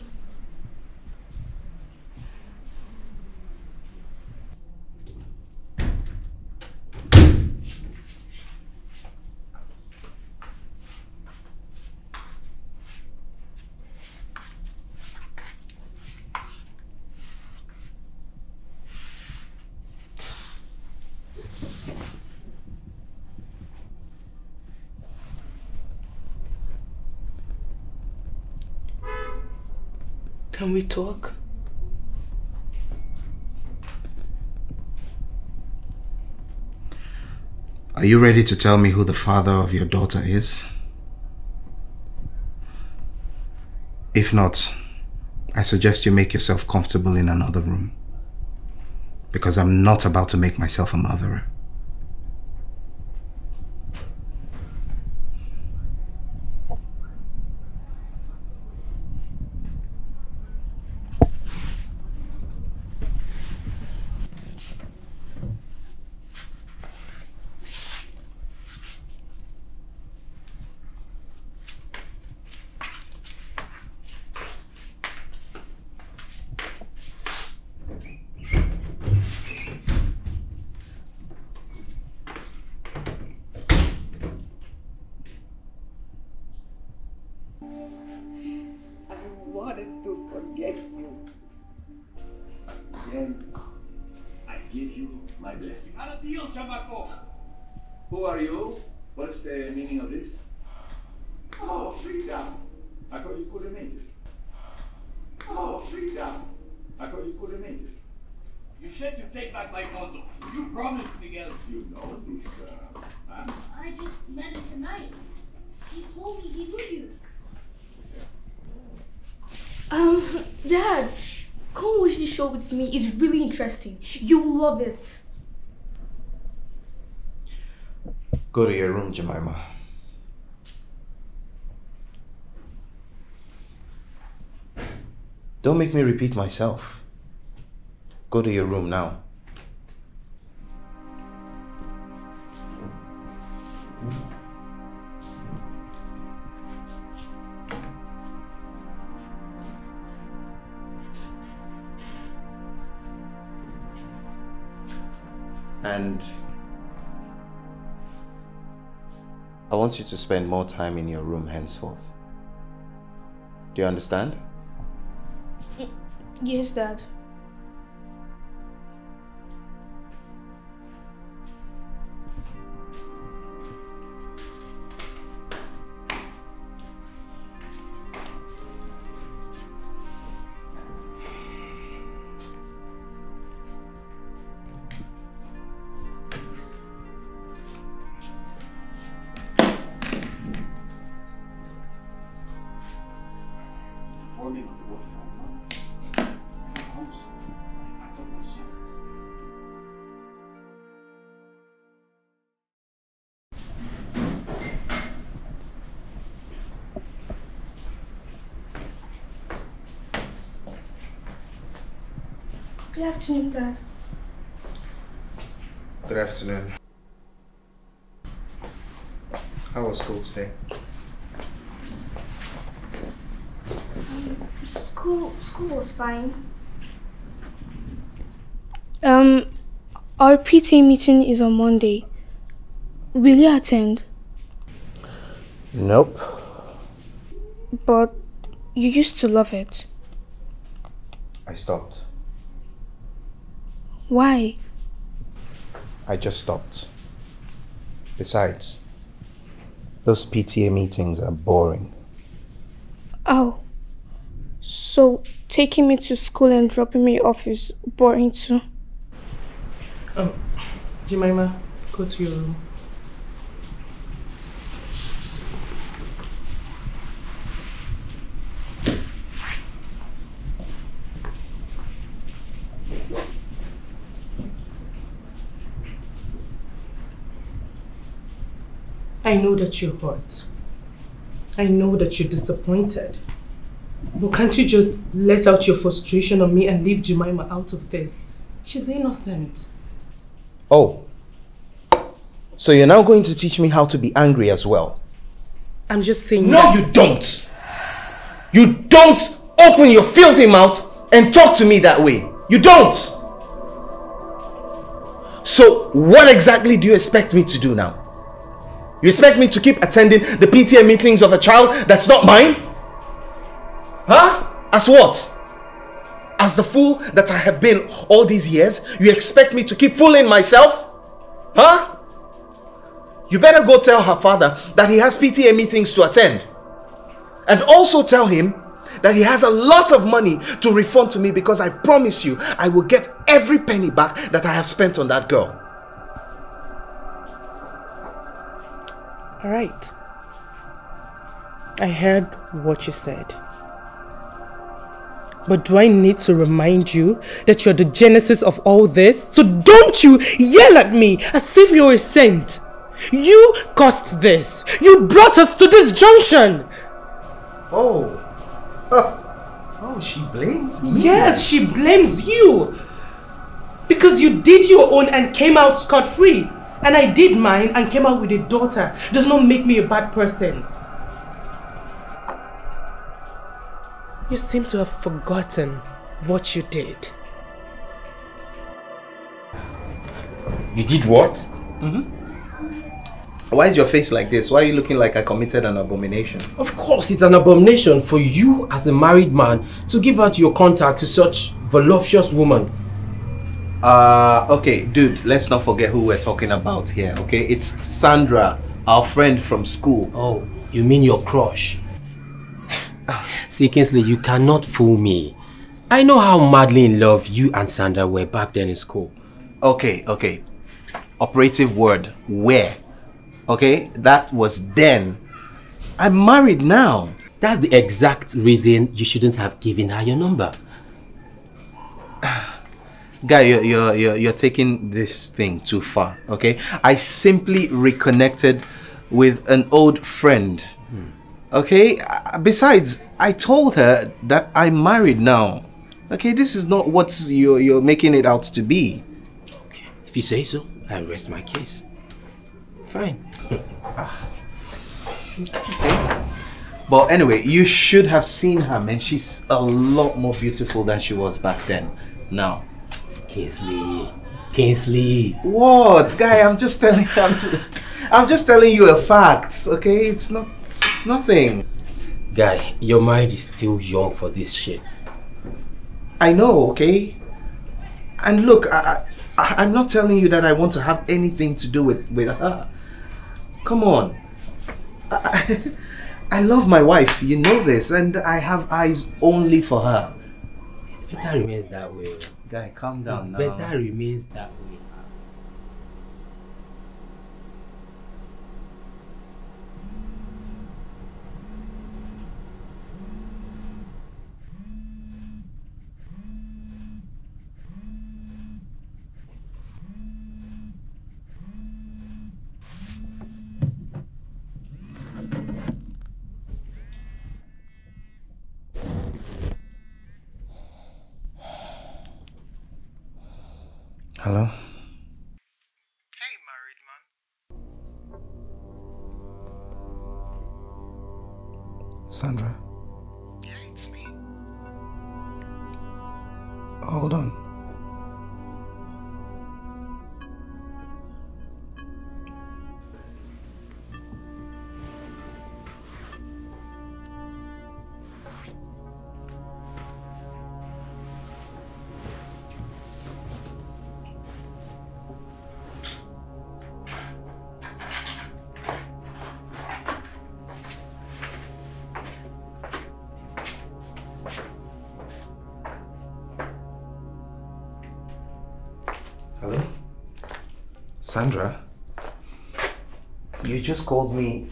S3: Can we talk?
S1: Are you ready to tell me who the father of your daughter is? If not, I suggest you make yourself comfortable in another room. Because I'm not about to make myself a mother. Jemima. Don't make me repeat myself. Go to your room now. You to spend more time in your room henceforth. Do you understand?
S2: Yes, Dad. Good afternoon, Dad.
S1: Good afternoon. How was school today?
S2: School, school was fine. Um, our PT meeting is on Monday. Will you attend?
S1: Nope.
S2: But you used to love it.
S1: I stopped.
S2: Why?
S1: I just stopped. Besides, those PTA meetings are boring.
S2: Oh. So taking me to school and dropping me off is boring too.
S3: Oh, Jemima, go to your room. I know that you're hurt. I know that you're disappointed. But can't you just let out your frustration on me and leave Jemima out of this? She's innocent.
S1: Oh. So you're now going to teach me how to be angry as well?
S3: I'm just saying
S1: No, you don't! You don't open your filthy mouth and talk to me that way. You don't! So, what exactly do you expect me to do now? You expect me to keep attending the PTA meetings of a child that's not mine? Huh? As what? As the fool that I have been all these years, you expect me to keep fooling myself? Huh? You better go tell her father that he has PTA meetings to attend. And also tell him that he has a lot of money to refund to me because I promise you I will get every penny back that I have spent on that girl.
S3: All right. I heard what you said. But do I need to remind you that you're the genesis of all this? So don't you yell at me as if you're a saint. You caused this. You brought us to this junction.
S1: Oh. Oh, she blames me.
S3: Yes, she blames you. Because you did your own and came out scot-free. And I did mine and came out with a daughter. Does not make me a bad person. You seem to have forgotten what you did.
S5: You did what?
S1: Mm-hmm. Why is your face like this? Why are you looking like I committed an abomination?
S5: Of course, it's an abomination for you as a married man to give out your contact to such voluptuous woman.
S1: Uh, okay, dude, let's not forget who we're talking about here, okay? It's Sandra, our friend from school.
S5: Oh, you mean your crush? See, Kingsley, you cannot fool me. I know how madly in love you and Sandra were back then in school.
S1: Okay, okay. Operative word, where? Okay, that was then. I'm married now.
S5: That's the exact reason you shouldn't have given her your number.
S1: Guy, you're, you're, you're, you're taking this thing too far, okay? I simply reconnected with an old friend. Okay? Uh, Besides, I told her that I'm married now. Okay, this is not what you're, you're making it out to be.
S5: Okay if you say so, I rest my case. Fine. Okay.
S1: But anyway, you should have seen her, man. She's a lot more beautiful than she was back then. Now.
S5: Kingsley. Kingsley.
S1: What? Guy, I'm just telling I'm just, I'm just telling you a fact, okay? It's not it's nothing.
S5: Guy, your mind is still young for this shit.
S1: I know, okay? And look, I, I I'm not telling you that I want to have anything to do with with her. Come on. I, I, I love my wife, you know this, and I have eyes only for her.
S5: It better remains that way.
S1: Guy, calm down
S5: It
S1: now.
S5: better remains that way.
S1: Hello?
S9: Hey, married man.
S1: Sandra?
S9: Yeah, it's me.
S1: Hold on. Just called me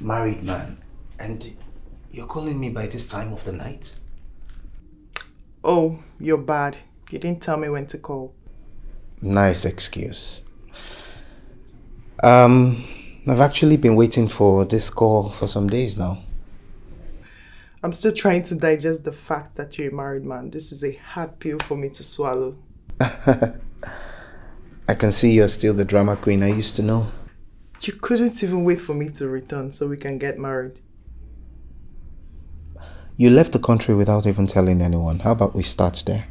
S1: married man and you're calling me by this time of the night?
S9: Oh, you're bad. You didn't tell me when to call.
S1: Nice excuse. Um, I've actually been waiting for this call for some days now.
S9: I'm still trying to digest the fact that you're a married man. This is a hard pill for me to swallow.
S1: I can see you're still the drama queen I used to know.
S9: You couldn't even wait for me to return so we can get married.
S1: You left the country without even telling anyone. How about we start there?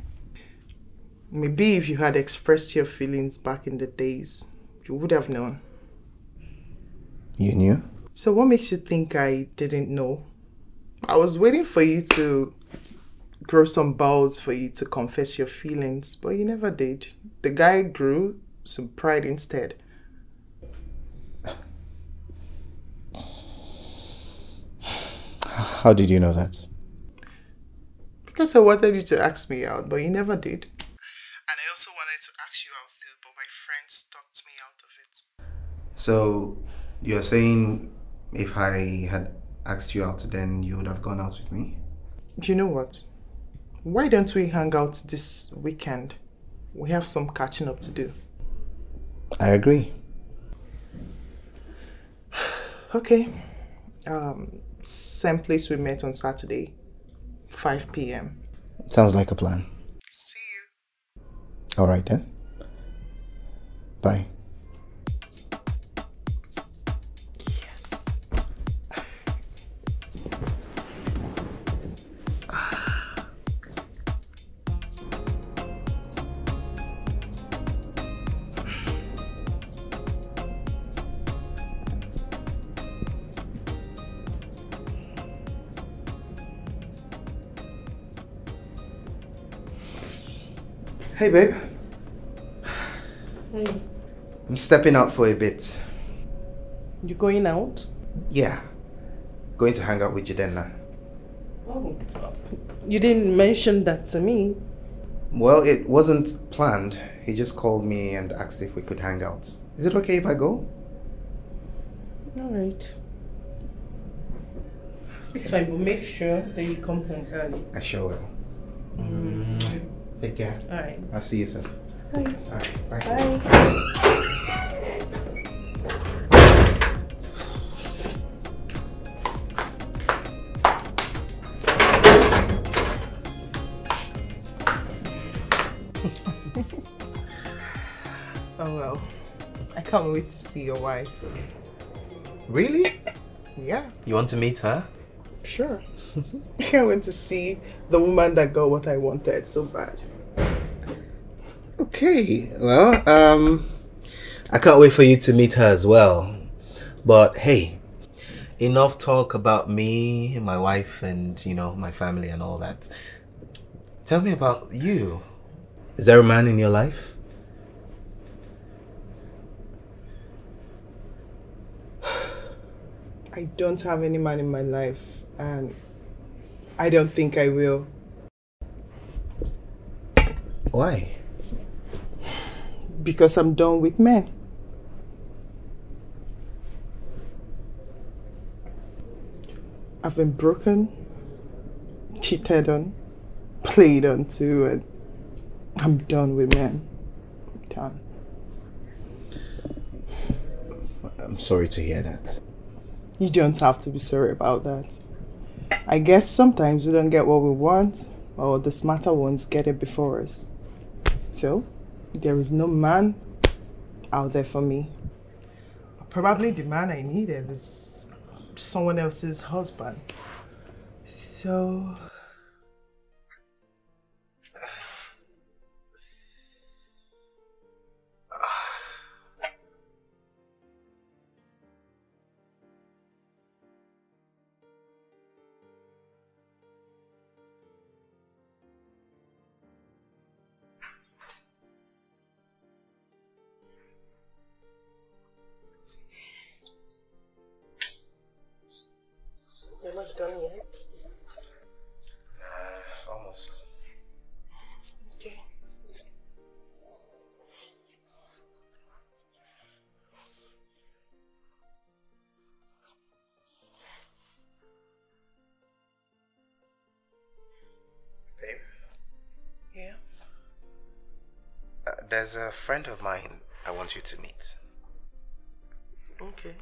S9: Maybe if you had expressed your feelings back in the days, you would have known.
S1: You knew?
S9: So, what makes you think I didn't know? I was waiting for you to grow some balls for you to confess your feelings, but you never did. The guy grew some pride instead.
S1: How did you know that?
S9: Because I wanted you to ask me out, but you never did. And I also wanted to ask you out too, but my friends talked me out of it.
S1: So, you're saying if I had asked you out, then you would have gone out with me?
S9: Do you know what? Why don't we hang out this weekend? We have some catching up to do.
S1: I agree.
S9: Okay. Um, same place we met on Saturday, 5 p.m.
S1: Sounds like a plan.
S9: See you.
S1: All right then. Bye. Hey, babe.
S4: Hey.
S1: I'm stepping out for a bit.
S4: You going out?
S1: Yeah. Going to hang out with Jidenna.
S4: Oh. You didn't mention that to me.
S1: Well, it wasn't planned. He just called me and asked if we could hang out. Is it okay if I go?
S4: Alright. It's fine, but make sure that you come home early.
S1: I sure will. Mm. Take care.
S4: Alright.
S1: I'll see you soon.
S4: Bye.
S1: Alright, bye.
S4: Bye.
S9: Oh well. I can't wait to see your wife.
S1: Really?
S9: Yeah,
S1: You want to meet her?
S9: sure. I can't to see the woman that got what I wanted so bad.
S1: Okay. Well, um, I can't wait for you to meet her as well. But hey, enough talk about me, my wife, and you know my family and all that. Tell me about you. Is there a man in your life?
S9: I don't have any man in my life, and I don't think I will.
S1: Why?
S9: Because I'm done with men. I've been broken, cheated on, played on too, and I'm done with men. I'm done.
S1: I'm sorry to hear that.
S9: You don't have to be sorry about that. I guess sometimes we don't get what we want, or the smarter ones get it before us. So, There is no man out there for me. Probably the man I needed is someone else's husband. So.
S1: There's a friend of mine I want you to meet.
S3: Okay.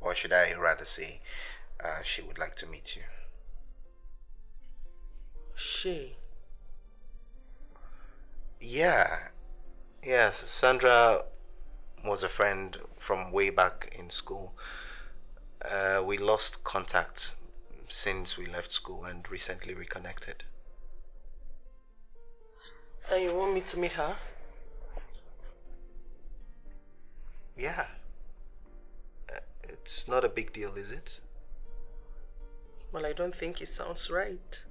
S1: Or should I rather say, uh, she would like to meet you?
S3: She.
S1: Yeah. Yes, Sandra was a friend from way back in school. Uh, we lost contact since we left school and recently reconnected.
S3: And you want me to meet her?
S1: Yeah. Uh, it's not a big deal, is it?
S3: Well, I don't think it sounds right.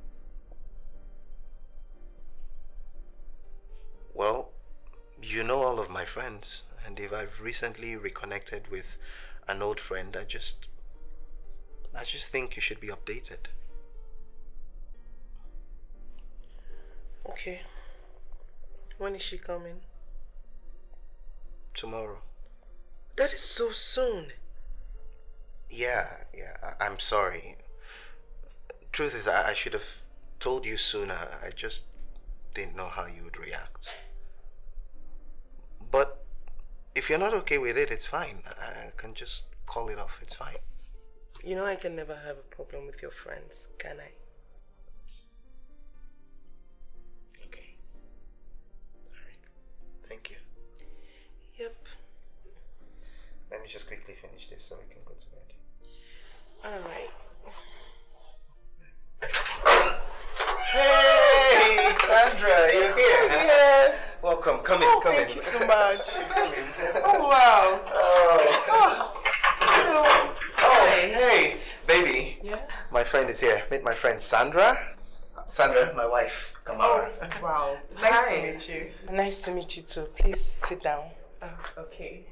S1: Well, you know all of my friends, and if I've recently reconnected with an old friend, I just. I just think you should be updated.
S3: Okay. When is she coming?
S1: Tomorrow.
S3: That is so soon.
S1: Yeah, yeah, I- I'm sorry. Truth is, I, I should have told you sooner. I just didn't know how you would react. But if you're not okay with it, it's fine. I, I can just call it off. It's fine.
S3: You know I can never have a problem with your friends, can I?
S1: Okay. Alright. Thank you. Let me just quickly finish this so we can go to bed.
S3: Alright.
S1: Hey, Sandra, you're here.
S9: Yes.
S1: Welcome. Come in.
S9: Oh,
S1: come
S9: thank
S1: in.
S9: you so much. oh, wow.
S1: Oh.
S9: Oh,
S1: Oh, hey, baby.
S3: Yeah?
S1: My friend is here. Meet my friend Sandra. Sandra, my wife. Come on.
S9: Oh, wow. Nice to meet you.
S3: Nice to meet you too. Please sit down.
S9: Oh, okay.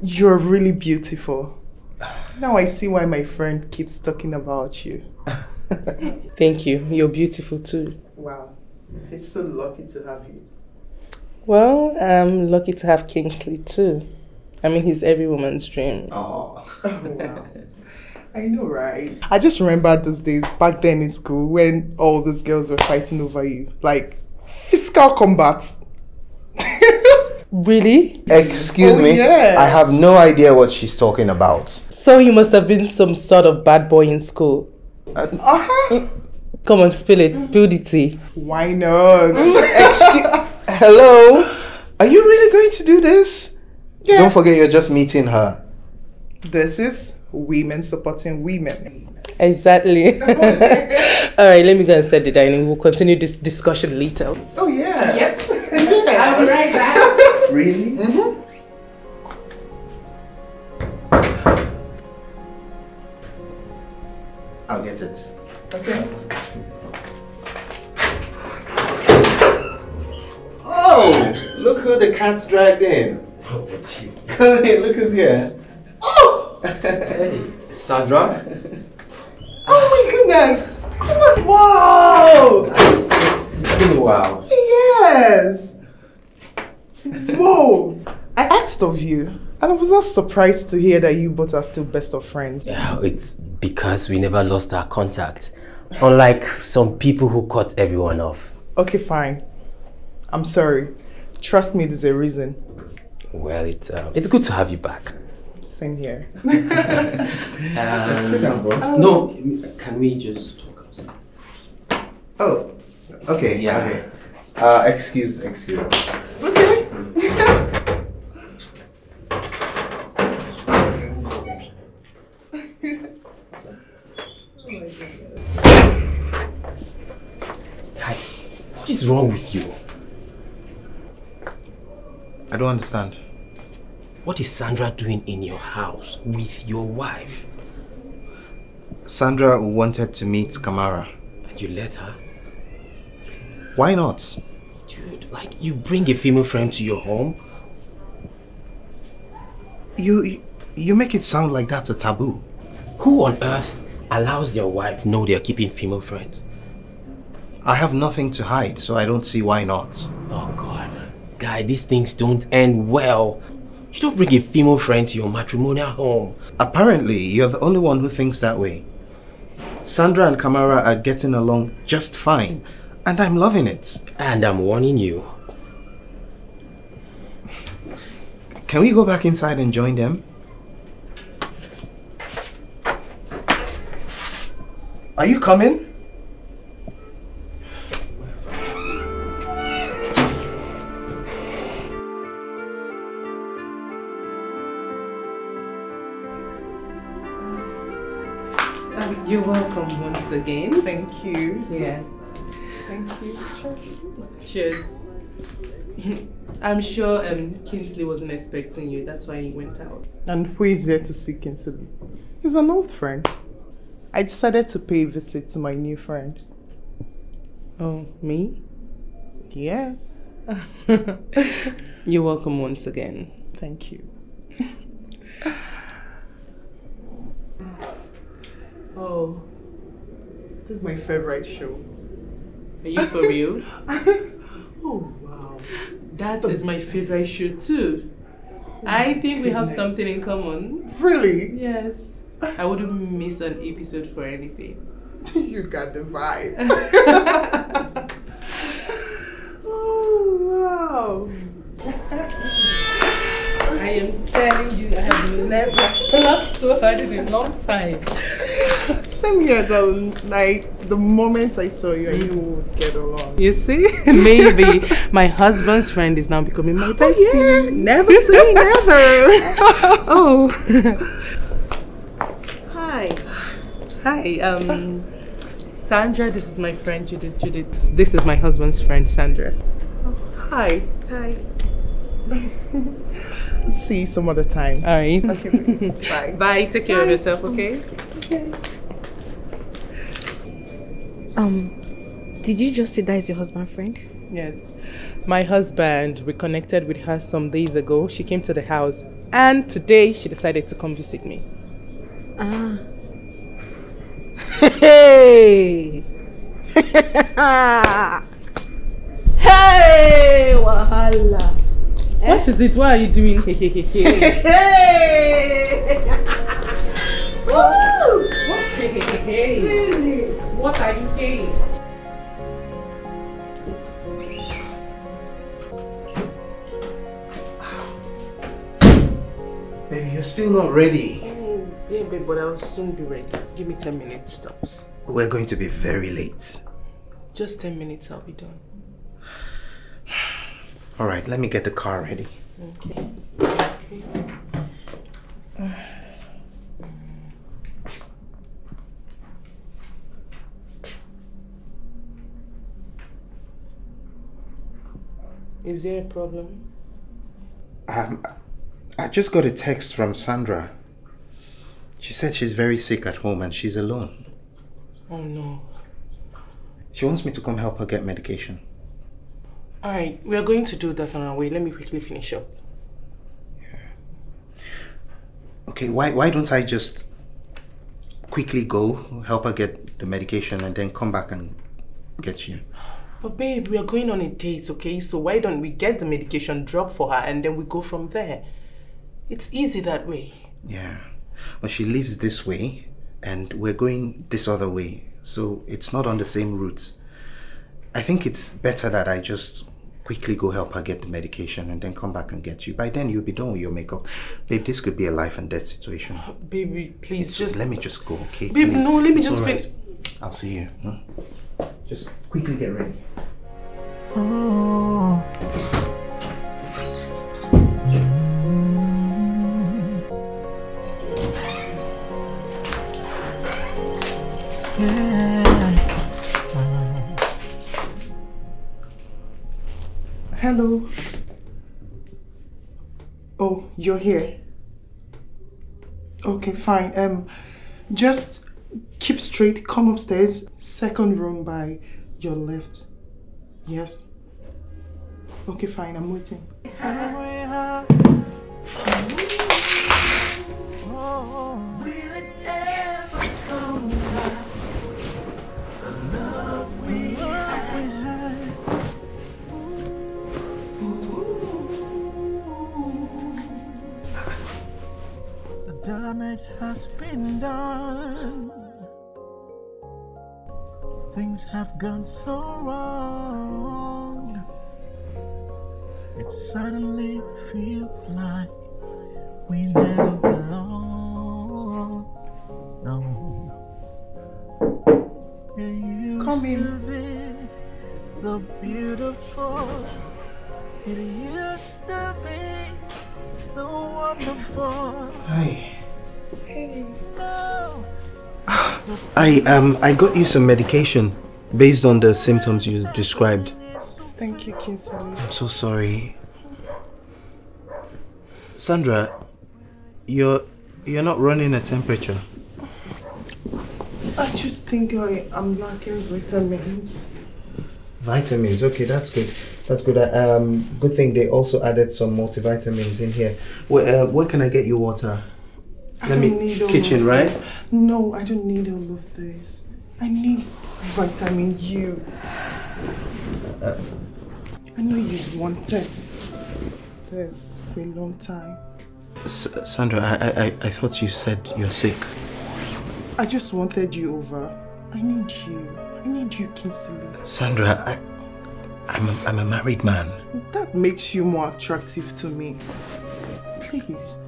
S9: You're really beautiful. Now I see why my friend keeps talking about you.
S3: Thank you. You're beautiful too.
S9: Wow. He's so lucky to have you.
S3: Well, I'm lucky to have Kingsley too. I mean, he's every woman's dream.
S1: Oh.
S9: Oh, wow. I know, right? I just remember those days back then in school when all those girls were fighting over you. Like, physical combat.
S3: Really?
S1: Excuse
S9: Oh,
S1: me.
S9: yeah.
S1: I have no idea what she's talking about.
S3: So you must have been some sort of bad boy in school.
S9: Uh, uh-huh. Eh.
S3: Come on, spill it. Spill the tea.
S9: Why not? Mm.
S1: Excuse. Hello. Are you really going to do this?
S9: Yeah.
S1: Don't forget, you're just meeting her.
S9: This is women supporting women.
S3: Exactly. All right, let me go and set the dining. We'll continue this discussion later.
S9: Oh, yeah.
S2: Yep.
S9: Yes.
S2: I'll be right back.
S1: Really?
S9: Mm-hmm.
S1: I'll get it.
S9: Okay.
S1: Oh, look who the cat's dragged in.
S5: Oh, what's you?
S1: Come in, look who's here.
S5: Hey, Sandra?
S9: Oh my goodness. Come on. Wow.
S5: It's, it's been a while.
S9: Yes. Whoa. I asked of you, and I was not surprised to hear that you both are still best of friends.
S5: Yeah, it's because we never lost our contact. Unlike some people who cut everyone off.
S9: Okay, fine. I'm sorry. Trust me, there's a reason.
S5: Well, it's uh, it's good to have you back.
S9: Same Same here.
S5: Um,
S1: sit down, bro.
S5: No, can we just talk outside?
S1: Oh, okay.
S5: Yeah.
S1: Okay. Uh, excuse, excuse.
S9: Okay.
S5: Kai, what is wrong with you?
S1: I don't understand.
S5: What is Sandra doing in your house with your wife?
S1: Sandra wanted to meet Kamara.
S5: And you let her?
S1: Why not?
S5: Dude, like you bring a female friend to your home?
S1: You, you you make it sound like that's a taboo.
S5: Who on earth allows their wife know they're keeping female friends?
S1: I have nothing to hide, so I don't see why not.
S5: Oh god. Guy, these things don't end well. You don't bring a female friend to your matrimonial home.
S1: Apparently, you're the only one who thinks that way. Sandra and Kamara are getting along just fine, and I'm loving it.
S5: And I'm warning you.
S1: Can we go back inside and join them? Are you coming?
S3: Once again.
S9: Thank you.
S3: Yeah.
S9: Thank you.
S3: Cheers. I'm sure um, Kingsley wasn't expecting you. That's why he went out.
S9: And who is there to see Kingsley? He's an old friend. I decided to pay a visit to my new friend.
S3: Oh, me?
S9: Yes.
S3: You're welcome once again.
S9: Thank you. oh, this is my favorite show.
S3: Are you for real?
S9: Oh, wow.
S3: That is my favorite show too. Oh, I think we have something in common.
S9: Really?
S3: Yes. I wouldn't miss an episode for anything.
S9: you got the vibe. oh, wow.
S3: I am telling you, I have never laughed so hard in a long time.
S9: Same here, though. Like, the moment I saw you, I knew we would get along.
S3: You see, maybe my husband's friend is now becoming my bestie.
S9: Yeah, never say never.
S3: oh.
S2: Hi.
S3: Hi, um, Sandra, this is my friend Judith. Judith, this is my husband's friend Sandra.
S9: Hi.
S2: Hi.
S9: See you some other time.
S3: All right.
S9: Okay, bye.
S3: Bye. Take care of yourself, okay? Okay.
S4: Um, did you just say that is your husband friend?
S3: Yes. My husband reconnected with her some days ago. She came to the house, and today she decided to come visit me.
S4: Ah. Hey! hey! Wahala! Eh?
S3: What is it? Why are you doing? Hey, hey, hey, hey.
S4: Hey! Woo!
S3: What's hey, hey, hey, hey? What are you saying?
S1: Baby, you're still not ready.
S3: Mm, yeah, babe, but I'll soon be ready. Give me 10 minutes, tops.
S1: We're going to be very late.
S3: Just 10 minutes, I'll be done.
S1: All right, let me get the car ready.
S3: Okay. Is there a problem?
S1: Um, I just got a text from Sandra. She said she's very sick at home and she's alone.
S3: Oh no.
S1: She wants me to come help her get medication.
S3: Alright, we are going to do that on our way. Let me quickly finish up.
S1: Okay, why why don't I just quickly go help her get the medication and then come back and get you?
S3: But babe, we are going on a date, okay? So why don't we get the medication drop for her and then we go from there? It's easy that way.
S1: Yeah. Well, she lives this way and we're going this other way. So it's not on the same route. I think it's better that I just quickly go help her get the medication and then come back and get you. By then, you'll be done with your makeup. Babe, this could be a life and death situation.
S3: Baby, please just.
S1: Let me just go, okay?
S3: Babe,
S1: Please.
S3: no, let me
S1: It's
S3: just
S1: all
S3: finish.
S1: I'll see you. huh? Just quickly get ready. Oh.
S9: Hello. Oh, you're here. Okay, fine. Um, just keep straight. Come upstairs. Second room by your left. Yes. Okay, fine. I'm waiting.
S6: The damage has been done. Things have gone so wrong. It suddenly feels like we never belong. No. It used
S9: Come in.
S6: to be so beautiful. It used to be so wonderful.
S1: Hi.
S9: Hey.
S6: No.
S1: I um I got you some medication based on the symptoms you described.
S9: Thank you, Kingsley.
S1: I'm so sorry. Sandra, you're you're not running a temperature.
S9: I just think I am lacking vitamins.
S1: Vitamins, okay, that's good. That's good. Um, good thing they also added some multivitamins in here. Where, uh, where can I get you water?
S9: I
S1: Let me kitchen, right?
S9: this. No, I don't need all of this. I need vitamin U.
S1: Uh,
S9: I know you've wanted this for a long time.
S1: S- Sandra, I, I I- I thought you said you're sick.
S9: I just wanted you over. I need you. I need you, Kingsley.
S1: Sandra, I I'm a, I'm a married man.
S9: That makes you more attractive to me. Please.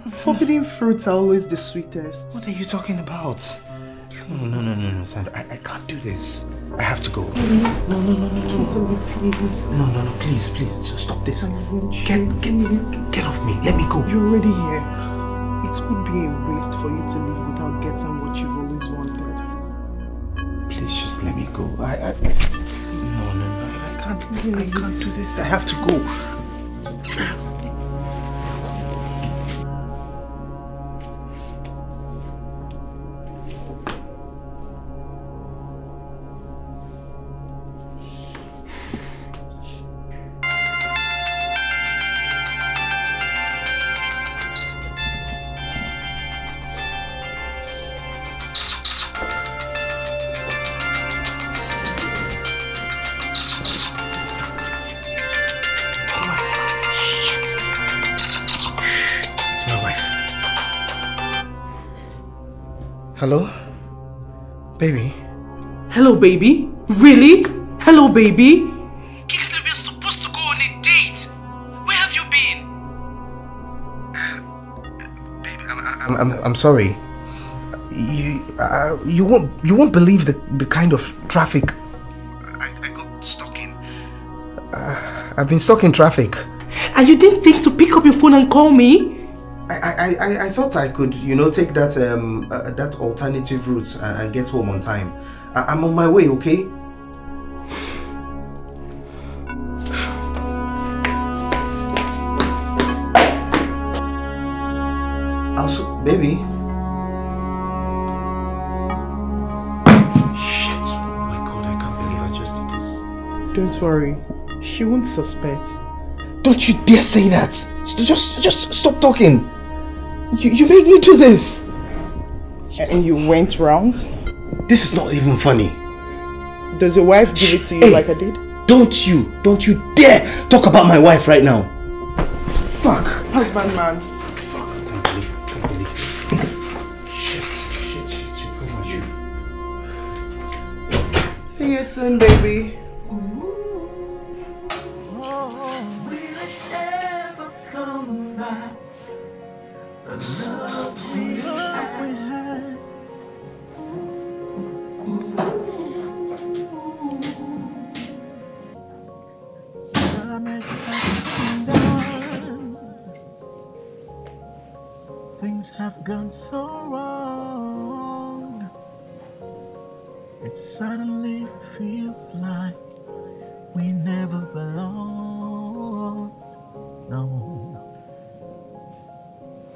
S9: Forbidden fruits are always the sweetest.
S1: What are you talking about? No, no, no, no, no, Sandra. I, I can't do this. I have to go.
S9: Please. No, no, no, no, Kingsley, please.
S1: No, no, no, please, please, stop this. Get, get,
S9: please.
S1: get off me. Let me go.
S9: You're already here. It would be a waste for you to live without getting what you've always wanted.
S1: Please just let me go. I, I, no, no, no, I can't, I can't do this. I have to go. Baby.
S3: Really? Hello, baby. Kingsley, we're supposed to go on a date. Where have you been? baby?
S1: I'm, I'm, I'm sorry. You, uh, you won't, you won't believe the, the kind of traffic I, I got stuck in. Uh, I've been stuck in traffic.
S3: And you didn't think to pick up your phone and call me?
S1: I, I, I, I thought I could, you know, take that um uh, that alternative route and, and get home on time. I, I'm on my way, okay? Also, baby. Shit! Oh my God! I can't believe I just did this.
S9: Don't worry. She won't suspect.
S1: Don't you dare say that! Just, just stop talking. You, you made me do this.
S9: And you went round?
S1: This is not even funny.
S9: Does your wife give it to you
S1: Hey.
S9: like I did?
S1: Don't you, don't you dare talk about my wife right now. Fuck.
S9: Husband man.
S1: Fuck, I can't believe, I can't believe this. Shit, shit, shit, shit, where's my shoe?
S9: See you soon, baby.
S6: So wrong. It suddenly feels like we never belonged. No.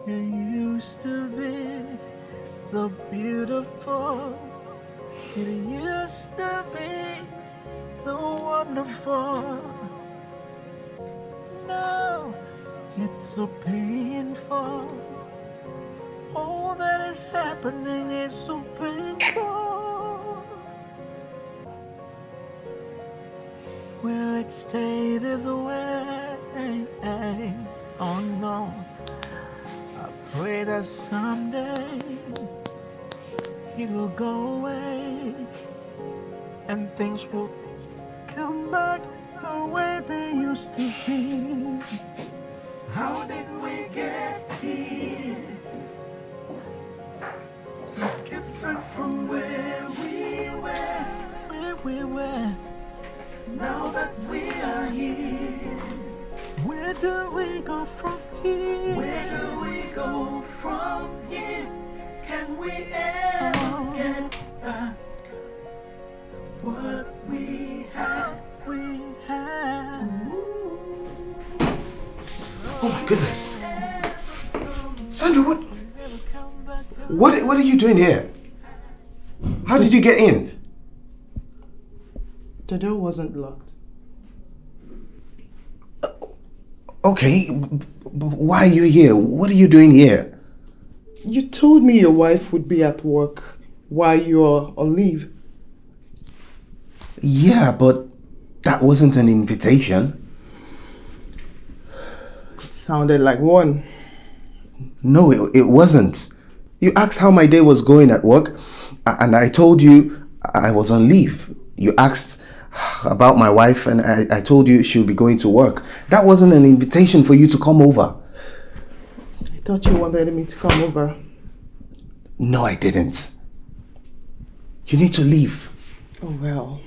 S6: it used to be so beautiful. It used to be so wonderful. Now it's so painful. All that is happening is so painful. Will it stay this way? Oh no. I pray that someday it will go away and things will come back the way they used to be. How did we get here? Different from where we were, where we were. Now that we are here, where do we go from here? Where do we go from here? Can we ever get back what we had? We had.
S1: Oh my goodness. Sandra, what? What, what are you doing here? How did you get in?
S9: The door wasn't locked.
S1: Okay, b- why are you here? What are you doing here?
S9: You told me your wife would be at work while you're on leave.
S1: Yeah, but that wasn't an invitation.
S9: It sounded like one.
S1: No, it, it wasn't. You asked how my day was going at work, and I told you I was on leave. You asked about my wife, and I, I told you she'll be going to work. That wasn't an invitation for you to come over.
S9: I thought you wanted me to come over.
S1: No, I didn't. You need to leave.
S9: Oh well.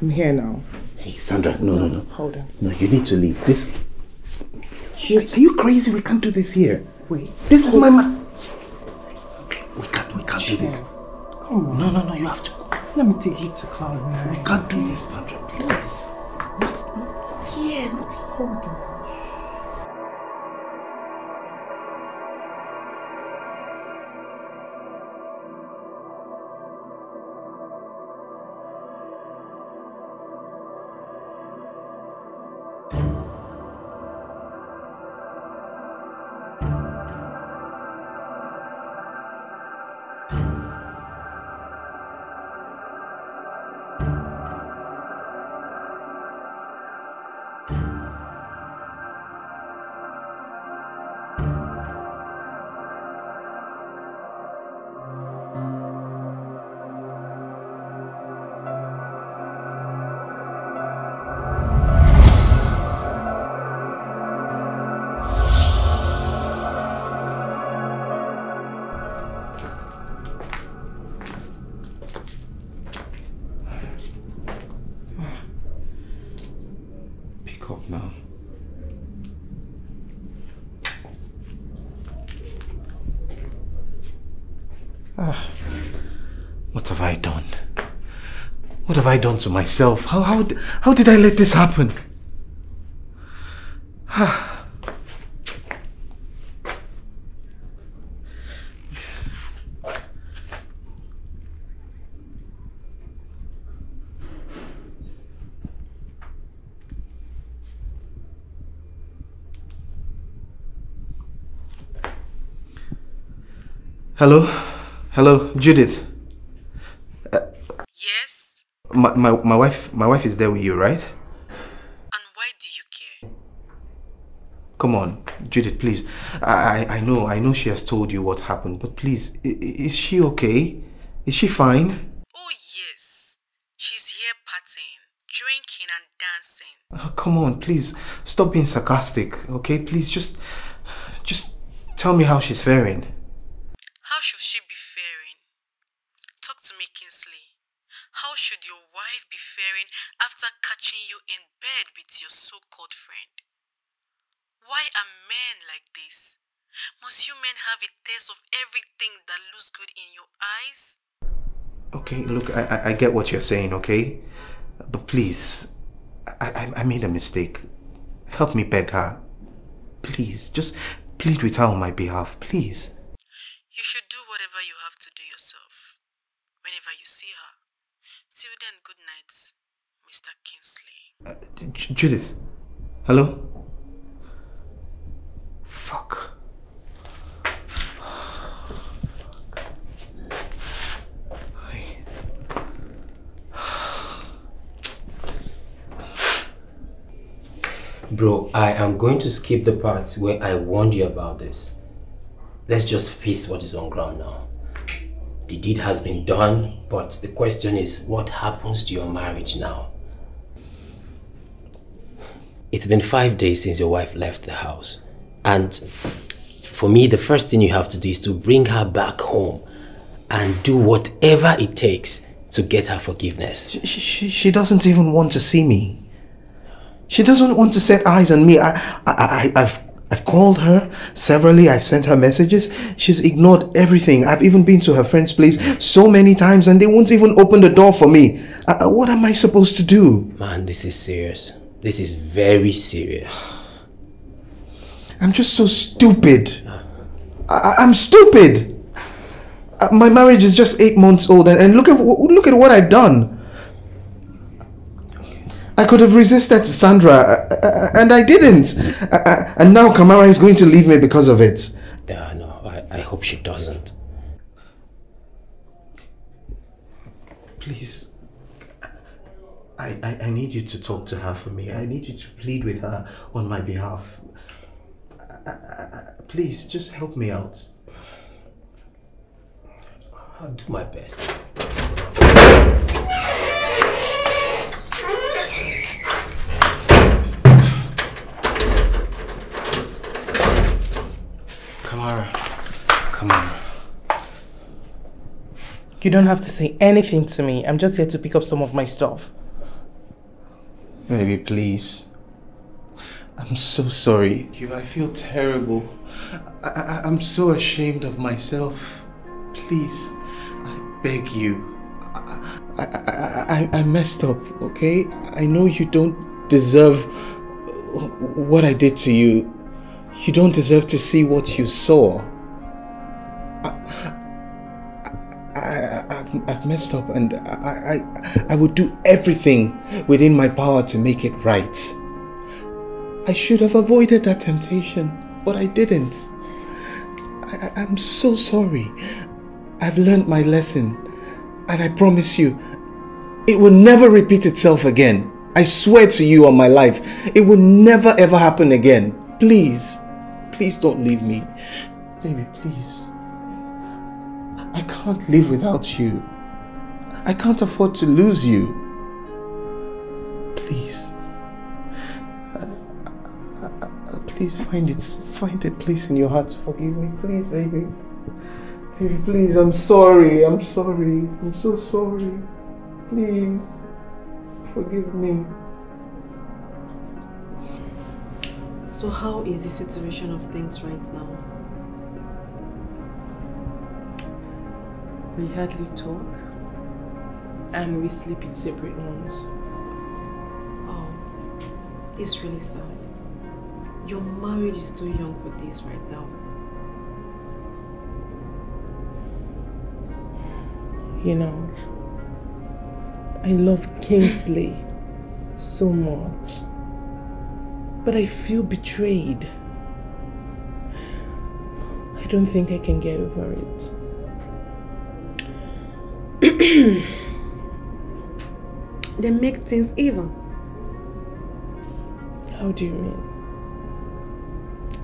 S9: I'm here now.
S1: Hey, Sandra, no, no, no.
S9: Hold on.
S1: No, you need to leave. This. Are you crazy? We can't do this here.
S9: Wait.
S1: This is my. We can't. We can't do this.
S9: Come on.
S1: No, no, no. You have to. go.
S9: Let me take you to Cloud Nine.
S1: We can't do this, Sandra. Please.
S9: Not, not here. Not here. Hold on.
S1: I done to myself? How how how did I let this happen? Hello, hello, Judith. My, my my wife my wife is there with you, right?
S4: And why do you care?
S1: Come on, Judith, please. I, I I know I know she has told you what happened, but please, is she okay? Is she fine?
S4: Oh, yes. She's here partying, drinking, and dancing.
S1: Oh, come on, please stop being sarcastic, okay? Please just just tell me how she's faring.
S4: How should she be faring? Talk to me, Kingsley. How should your wife be faring after catching you in bed with your so called friend? Why are men like this? Must you men have a taste of everything that looks good in your eyes?
S1: Okay, look, I, I, get what you're saying, okay? But please, I, I, I made a mistake. Help me beg her. Please, just plead with her on my behalf, please.
S4: You should do whatever you have to do yourself. Whenever you see her. Till then, good night, Mr. Kingsley.
S1: Uh, J- Judith, hello? Fuck.
S5: Bro, I am going to skip the parts where I warned you about this. Let's just face what is on ground now. The deed has been done, but the question is, what happens to your marriage now? It's been five days since your wife left the house. And for me, the first thing you have to do is to bring her back home and do whatever it takes to get her forgiveness.
S1: She, she, she doesn't even want to see me. She doesn't want to set eyes on me. I, I, I, I've, I've called her severally. I've sent her messages. She's ignored everything. I've even been to her friend's place so many times and they won't even open the door for me. Uh, what am I supposed to do?
S5: Man, this is serious. This is very serious.
S1: I'm just so stupid. I, I'm stupid. Uh, my marriage is just eight months old, and, and look at look at what I've done. I could have resisted Sandra, uh, uh, and I didn't. Uh, and now Kamara is going to leave me because of it.
S5: Yeah, no, I, I hope she doesn't.
S1: Please, I, I, I need you to talk to her for me. I need you to plead with her on my behalf. I, I, please, just help me out.
S5: I'll do my best.
S1: Kamara, come on.
S3: You don't have to say anything to me. I'm just here to pick up some of my stuff.
S1: Baby, please. I'm so sorry. You, I feel terrible. I, I, I'm so ashamed of myself. Please, I beg you. I, I, I, I messed up, okay? I know you don't deserve what I did to you. You don't deserve to see what you saw. I, I, I've, I've messed up and I, I, I would do everything within my power to make it right. I should have avoided that temptation, but I didn't. I, I'm so sorry. I've learned my lesson, and I promise you, it will never repeat itself again. I swear to you on my life, it will never ever happen again. Please, please don't leave me. Baby, please. I can't live without you. I can't afford to lose you. Please. Please find it find a place in your heart to forgive me. Please, baby. Baby, please, I'm sorry. I'm sorry. I'm so sorry. Please. Forgive me.
S4: So how is the situation of things right now?
S3: We hardly talk. And we sleep in separate rooms.
S4: Oh, it's really sad. Your marriage is too young for this right now.
S3: You know, I love Kingsley so much. But I feel betrayed. I don't think I can get over it.
S4: they make things even.
S3: How do you mean?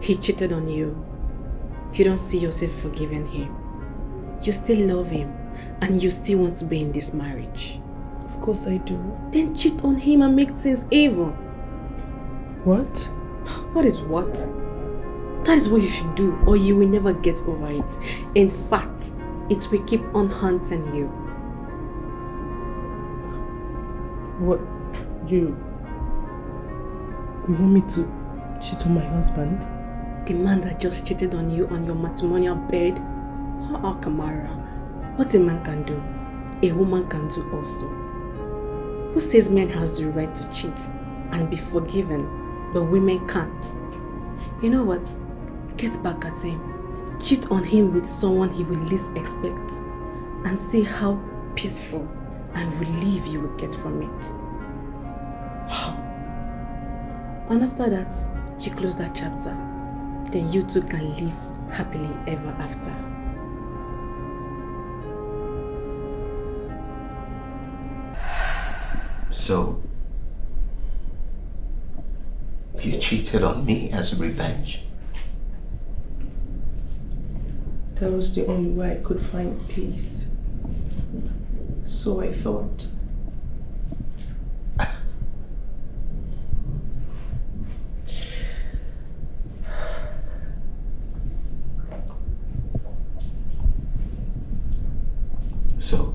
S4: He cheated on you. You don't see yourself forgiving him. You still love him and you still want to be in this marriage.
S3: Of course I do.
S4: Then cheat on him and make things even.
S3: What?
S4: What is what? That is what you should do or you will never get over it. In fact, it will keep on haunting you.
S3: What? You... You want me to cheat on my husband?
S4: The man that just cheated on you on your matrimonial bed? Oh, Kamara, what a man can do, a woman can do also. Who says men has the right to cheat and be forgiven, but women can't? You know what? Get back at him. Cheat on him with someone he will least expect and see how peaceful and relief you will get from it. And after that, you close that chapter. Then you two can live happily ever after.
S1: So, you cheated on me as revenge?
S3: That was the only way I could find peace. So I thought.
S1: So,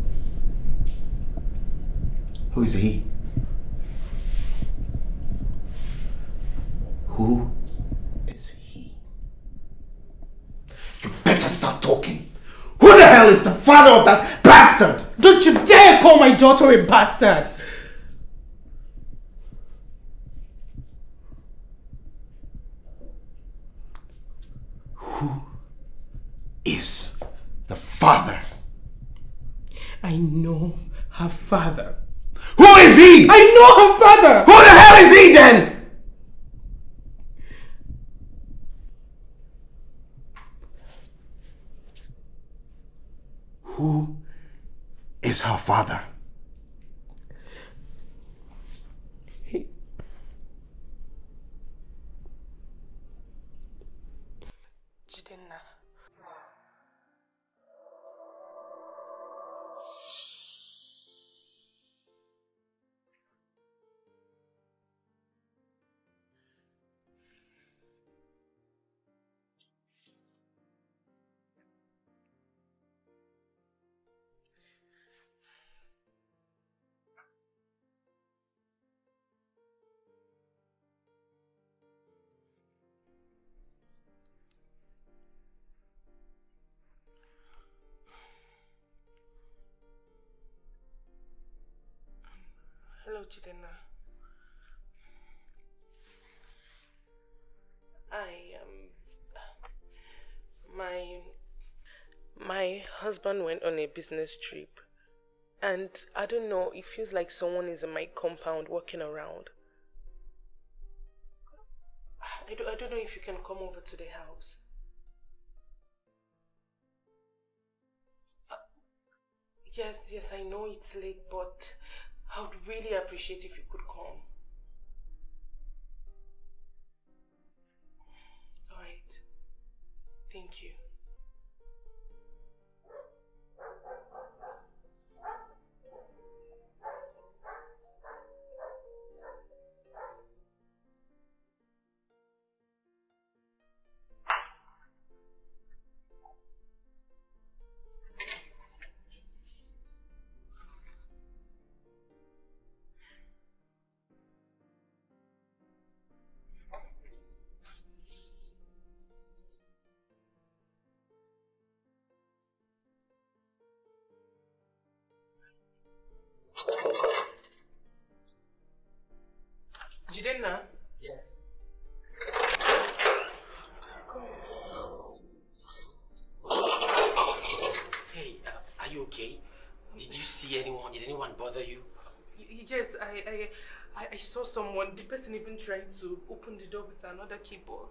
S1: who is he? Who is he? You better start talking. Who the hell is the father of that bastard?
S3: Don't you dare call my daughter a bastard!
S1: Who is the father?
S3: I know her father.
S1: Who is he?
S3: I know her father!
S1: Who the hell is he then? Who is her father?
S3: Husband went on a business trip and I don't know, it feels like someone is in my compound walking around. I don't, I don't know if you can come over to the house. Uh, yes, yes, I know it's late, but I would really appreciate if you could come. Alright. Thank you.
S5: Okay? Did you see anyone? Did anyone bother you?
S3: Yes, I, I, I, saw someone. The person even tried to open the door with another keyboard.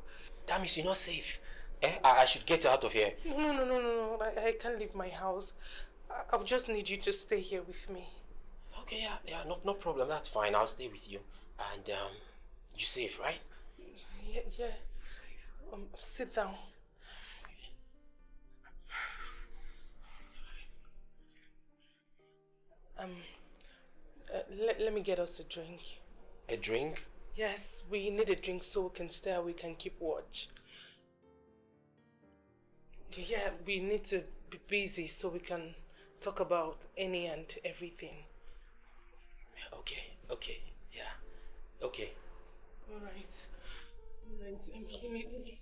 S5: That means you're not safe. Eh? I, I should get out of here.
S3: No, no, no, no, no. I, I can't leave my house. I, I'll just need you to stay here with me.
S5: Okay, yeah, yeah, no, no problem. That's fine. I'll stay with you. And um, you safe, right?
S3: Yeah, yeah. Um, sit down. Um, uh, let, let me get us a drink.
S5: A drink?
S3: Yes, we need a drink so we can stay, we can keep watch. Yeah, we need to be busy so we can talk about any and everything.
S5: Okay, okay, yeah, okay.
S3: All right. All right. Um, let me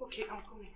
S3: Okay, I'm coming.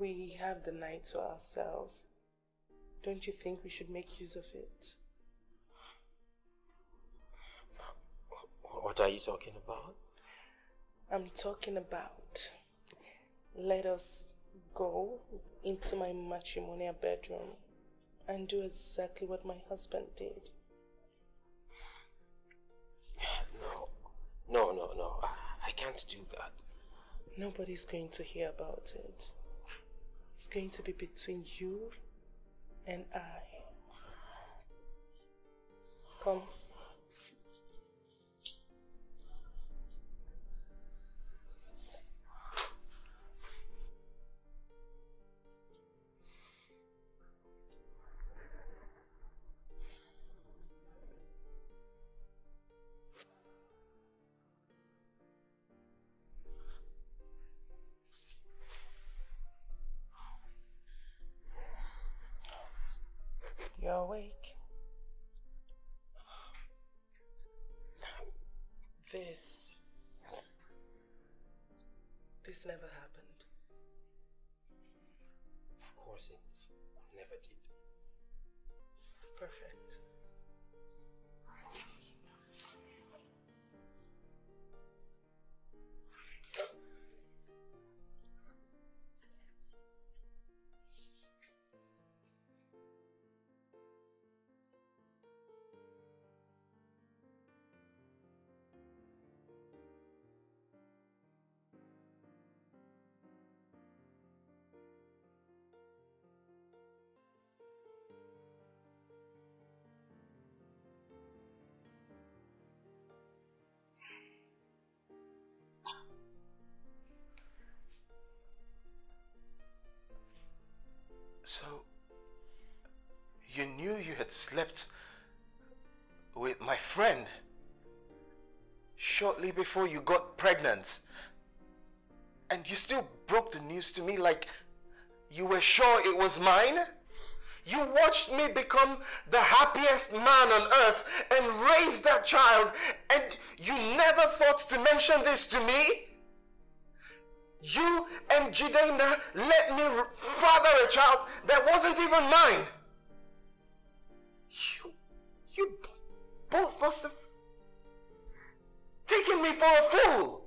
S3: We have the night to ourselves. Don't you think we should make use of it?
S5: What are you talking about?
S3: I'm talking about let us go into my matrimonial bedroom and do exactly what my husband did.
S5: No. No, no, no. I, I can't do that.
S3: Nobody's going to hear about it. It's going to be between you and I. Come. This. This never happened.
S5: Of course it never did.
S3: Perfect.
S1: So, you knew you had slept with my friend shortly before you got pregnant. And you still broke the news to me like you were sure it was mine? You watched me become the happiest man on earth and raise that child, and you never thought to mention this to me? You and Jidena let me father a child that wasn't even mine. You, you both must have taken me for a fool.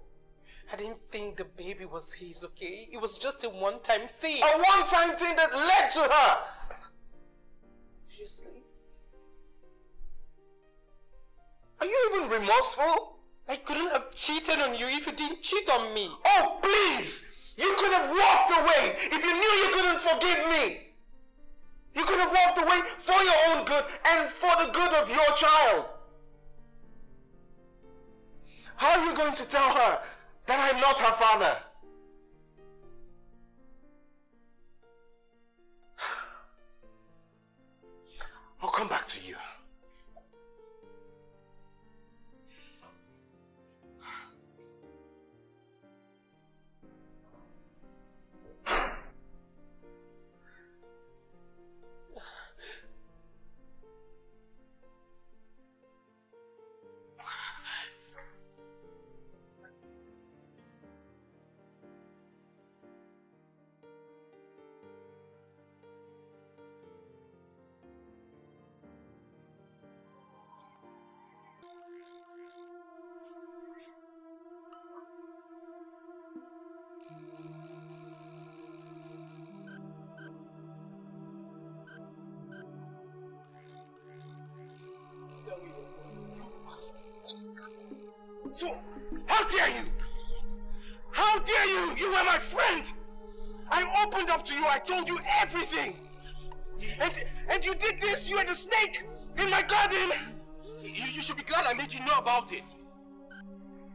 S3: I didn't think the baby was his, okay? It was just a one-time thing.
S1: A one-time thing that led to her.
S3: Obviously.
S1: Are you even remorseful?
S3: I couldn't have cheated on you if you didn't cheat on me.
S1: Oh, please! You could have walked away if you knew you couldn't forgive me. You could have walked away for your own good and for the good of your child. How are you going to tell her that I'm not her father? I'll come back to you.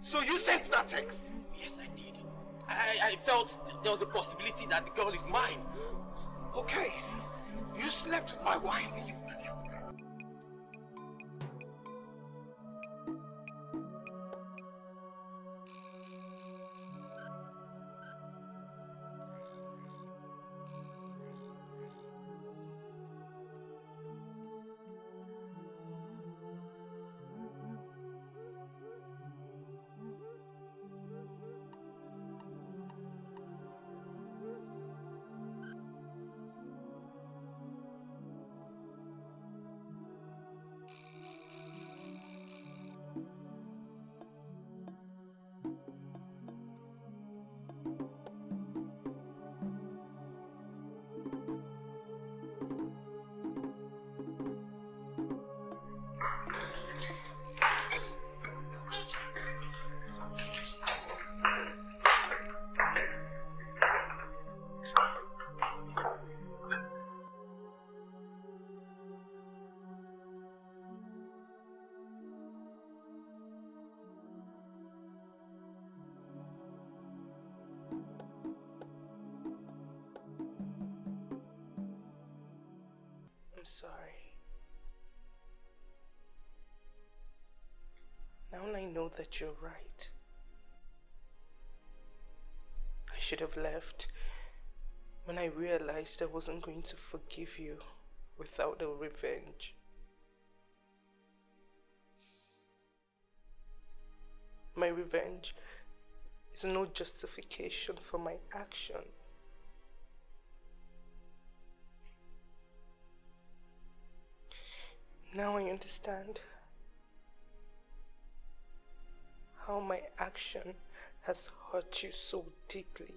S1: So you sent that text?
S5: Yes, I did. I, I felt there was a possibility that the girl is mine.
S1: Okay. You slept with my wife.
S3: I know that you're right. I should have left when I realized I wasn't going to forgive you without a revenge. My revenge is no justification for my action. Now I understand how my action has hurt you so deeply.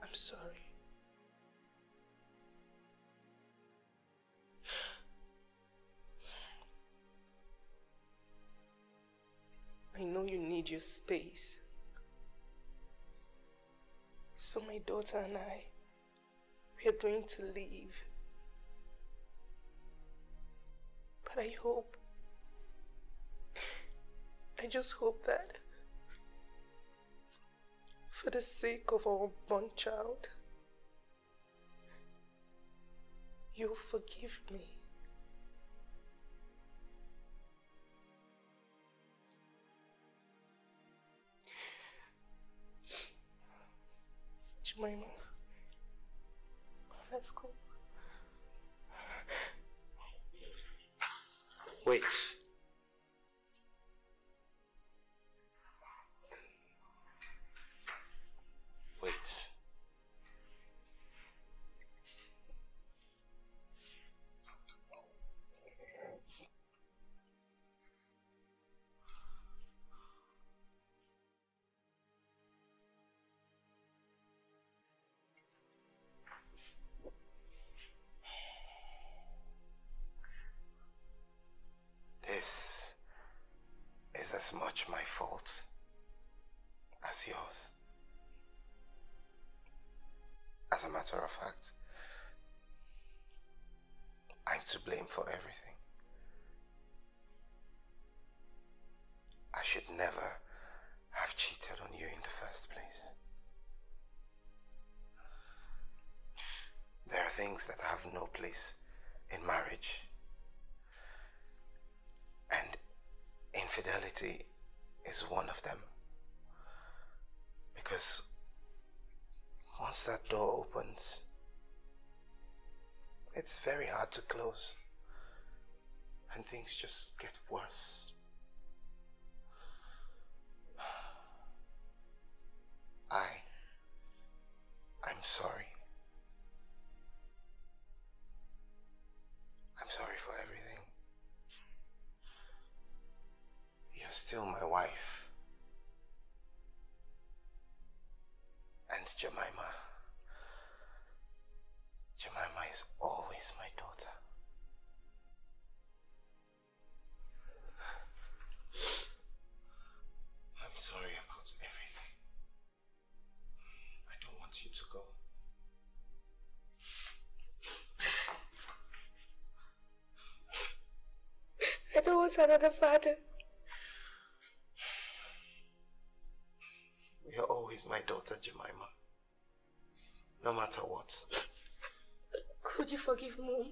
S3: I'm sorry. I know you need your space. So my daughter and I, we are going to leave. But I hope, I just hope that for the sake of our born child, you'll forgive me. Jemima, let's go.
S1: Wait. Wait. Is as much my fault as yours. As a matter of fact, I'm to blame for everything. I should never have cheated on you in the first place. There are things that have no place in marriage. And infidelity is one of them. Because once that door opens, it's very hard to close. And things just get worse. I. I'm sorry. I'm sorry for everything. You're still my wife. And Jemima. Jemima is always my daughter. I'm sorry about everything. I don't want you to go.
S2: I don't want another father.
S1: You're always my daughter, Jemima. No matter what.
S2: Could you forgive mom?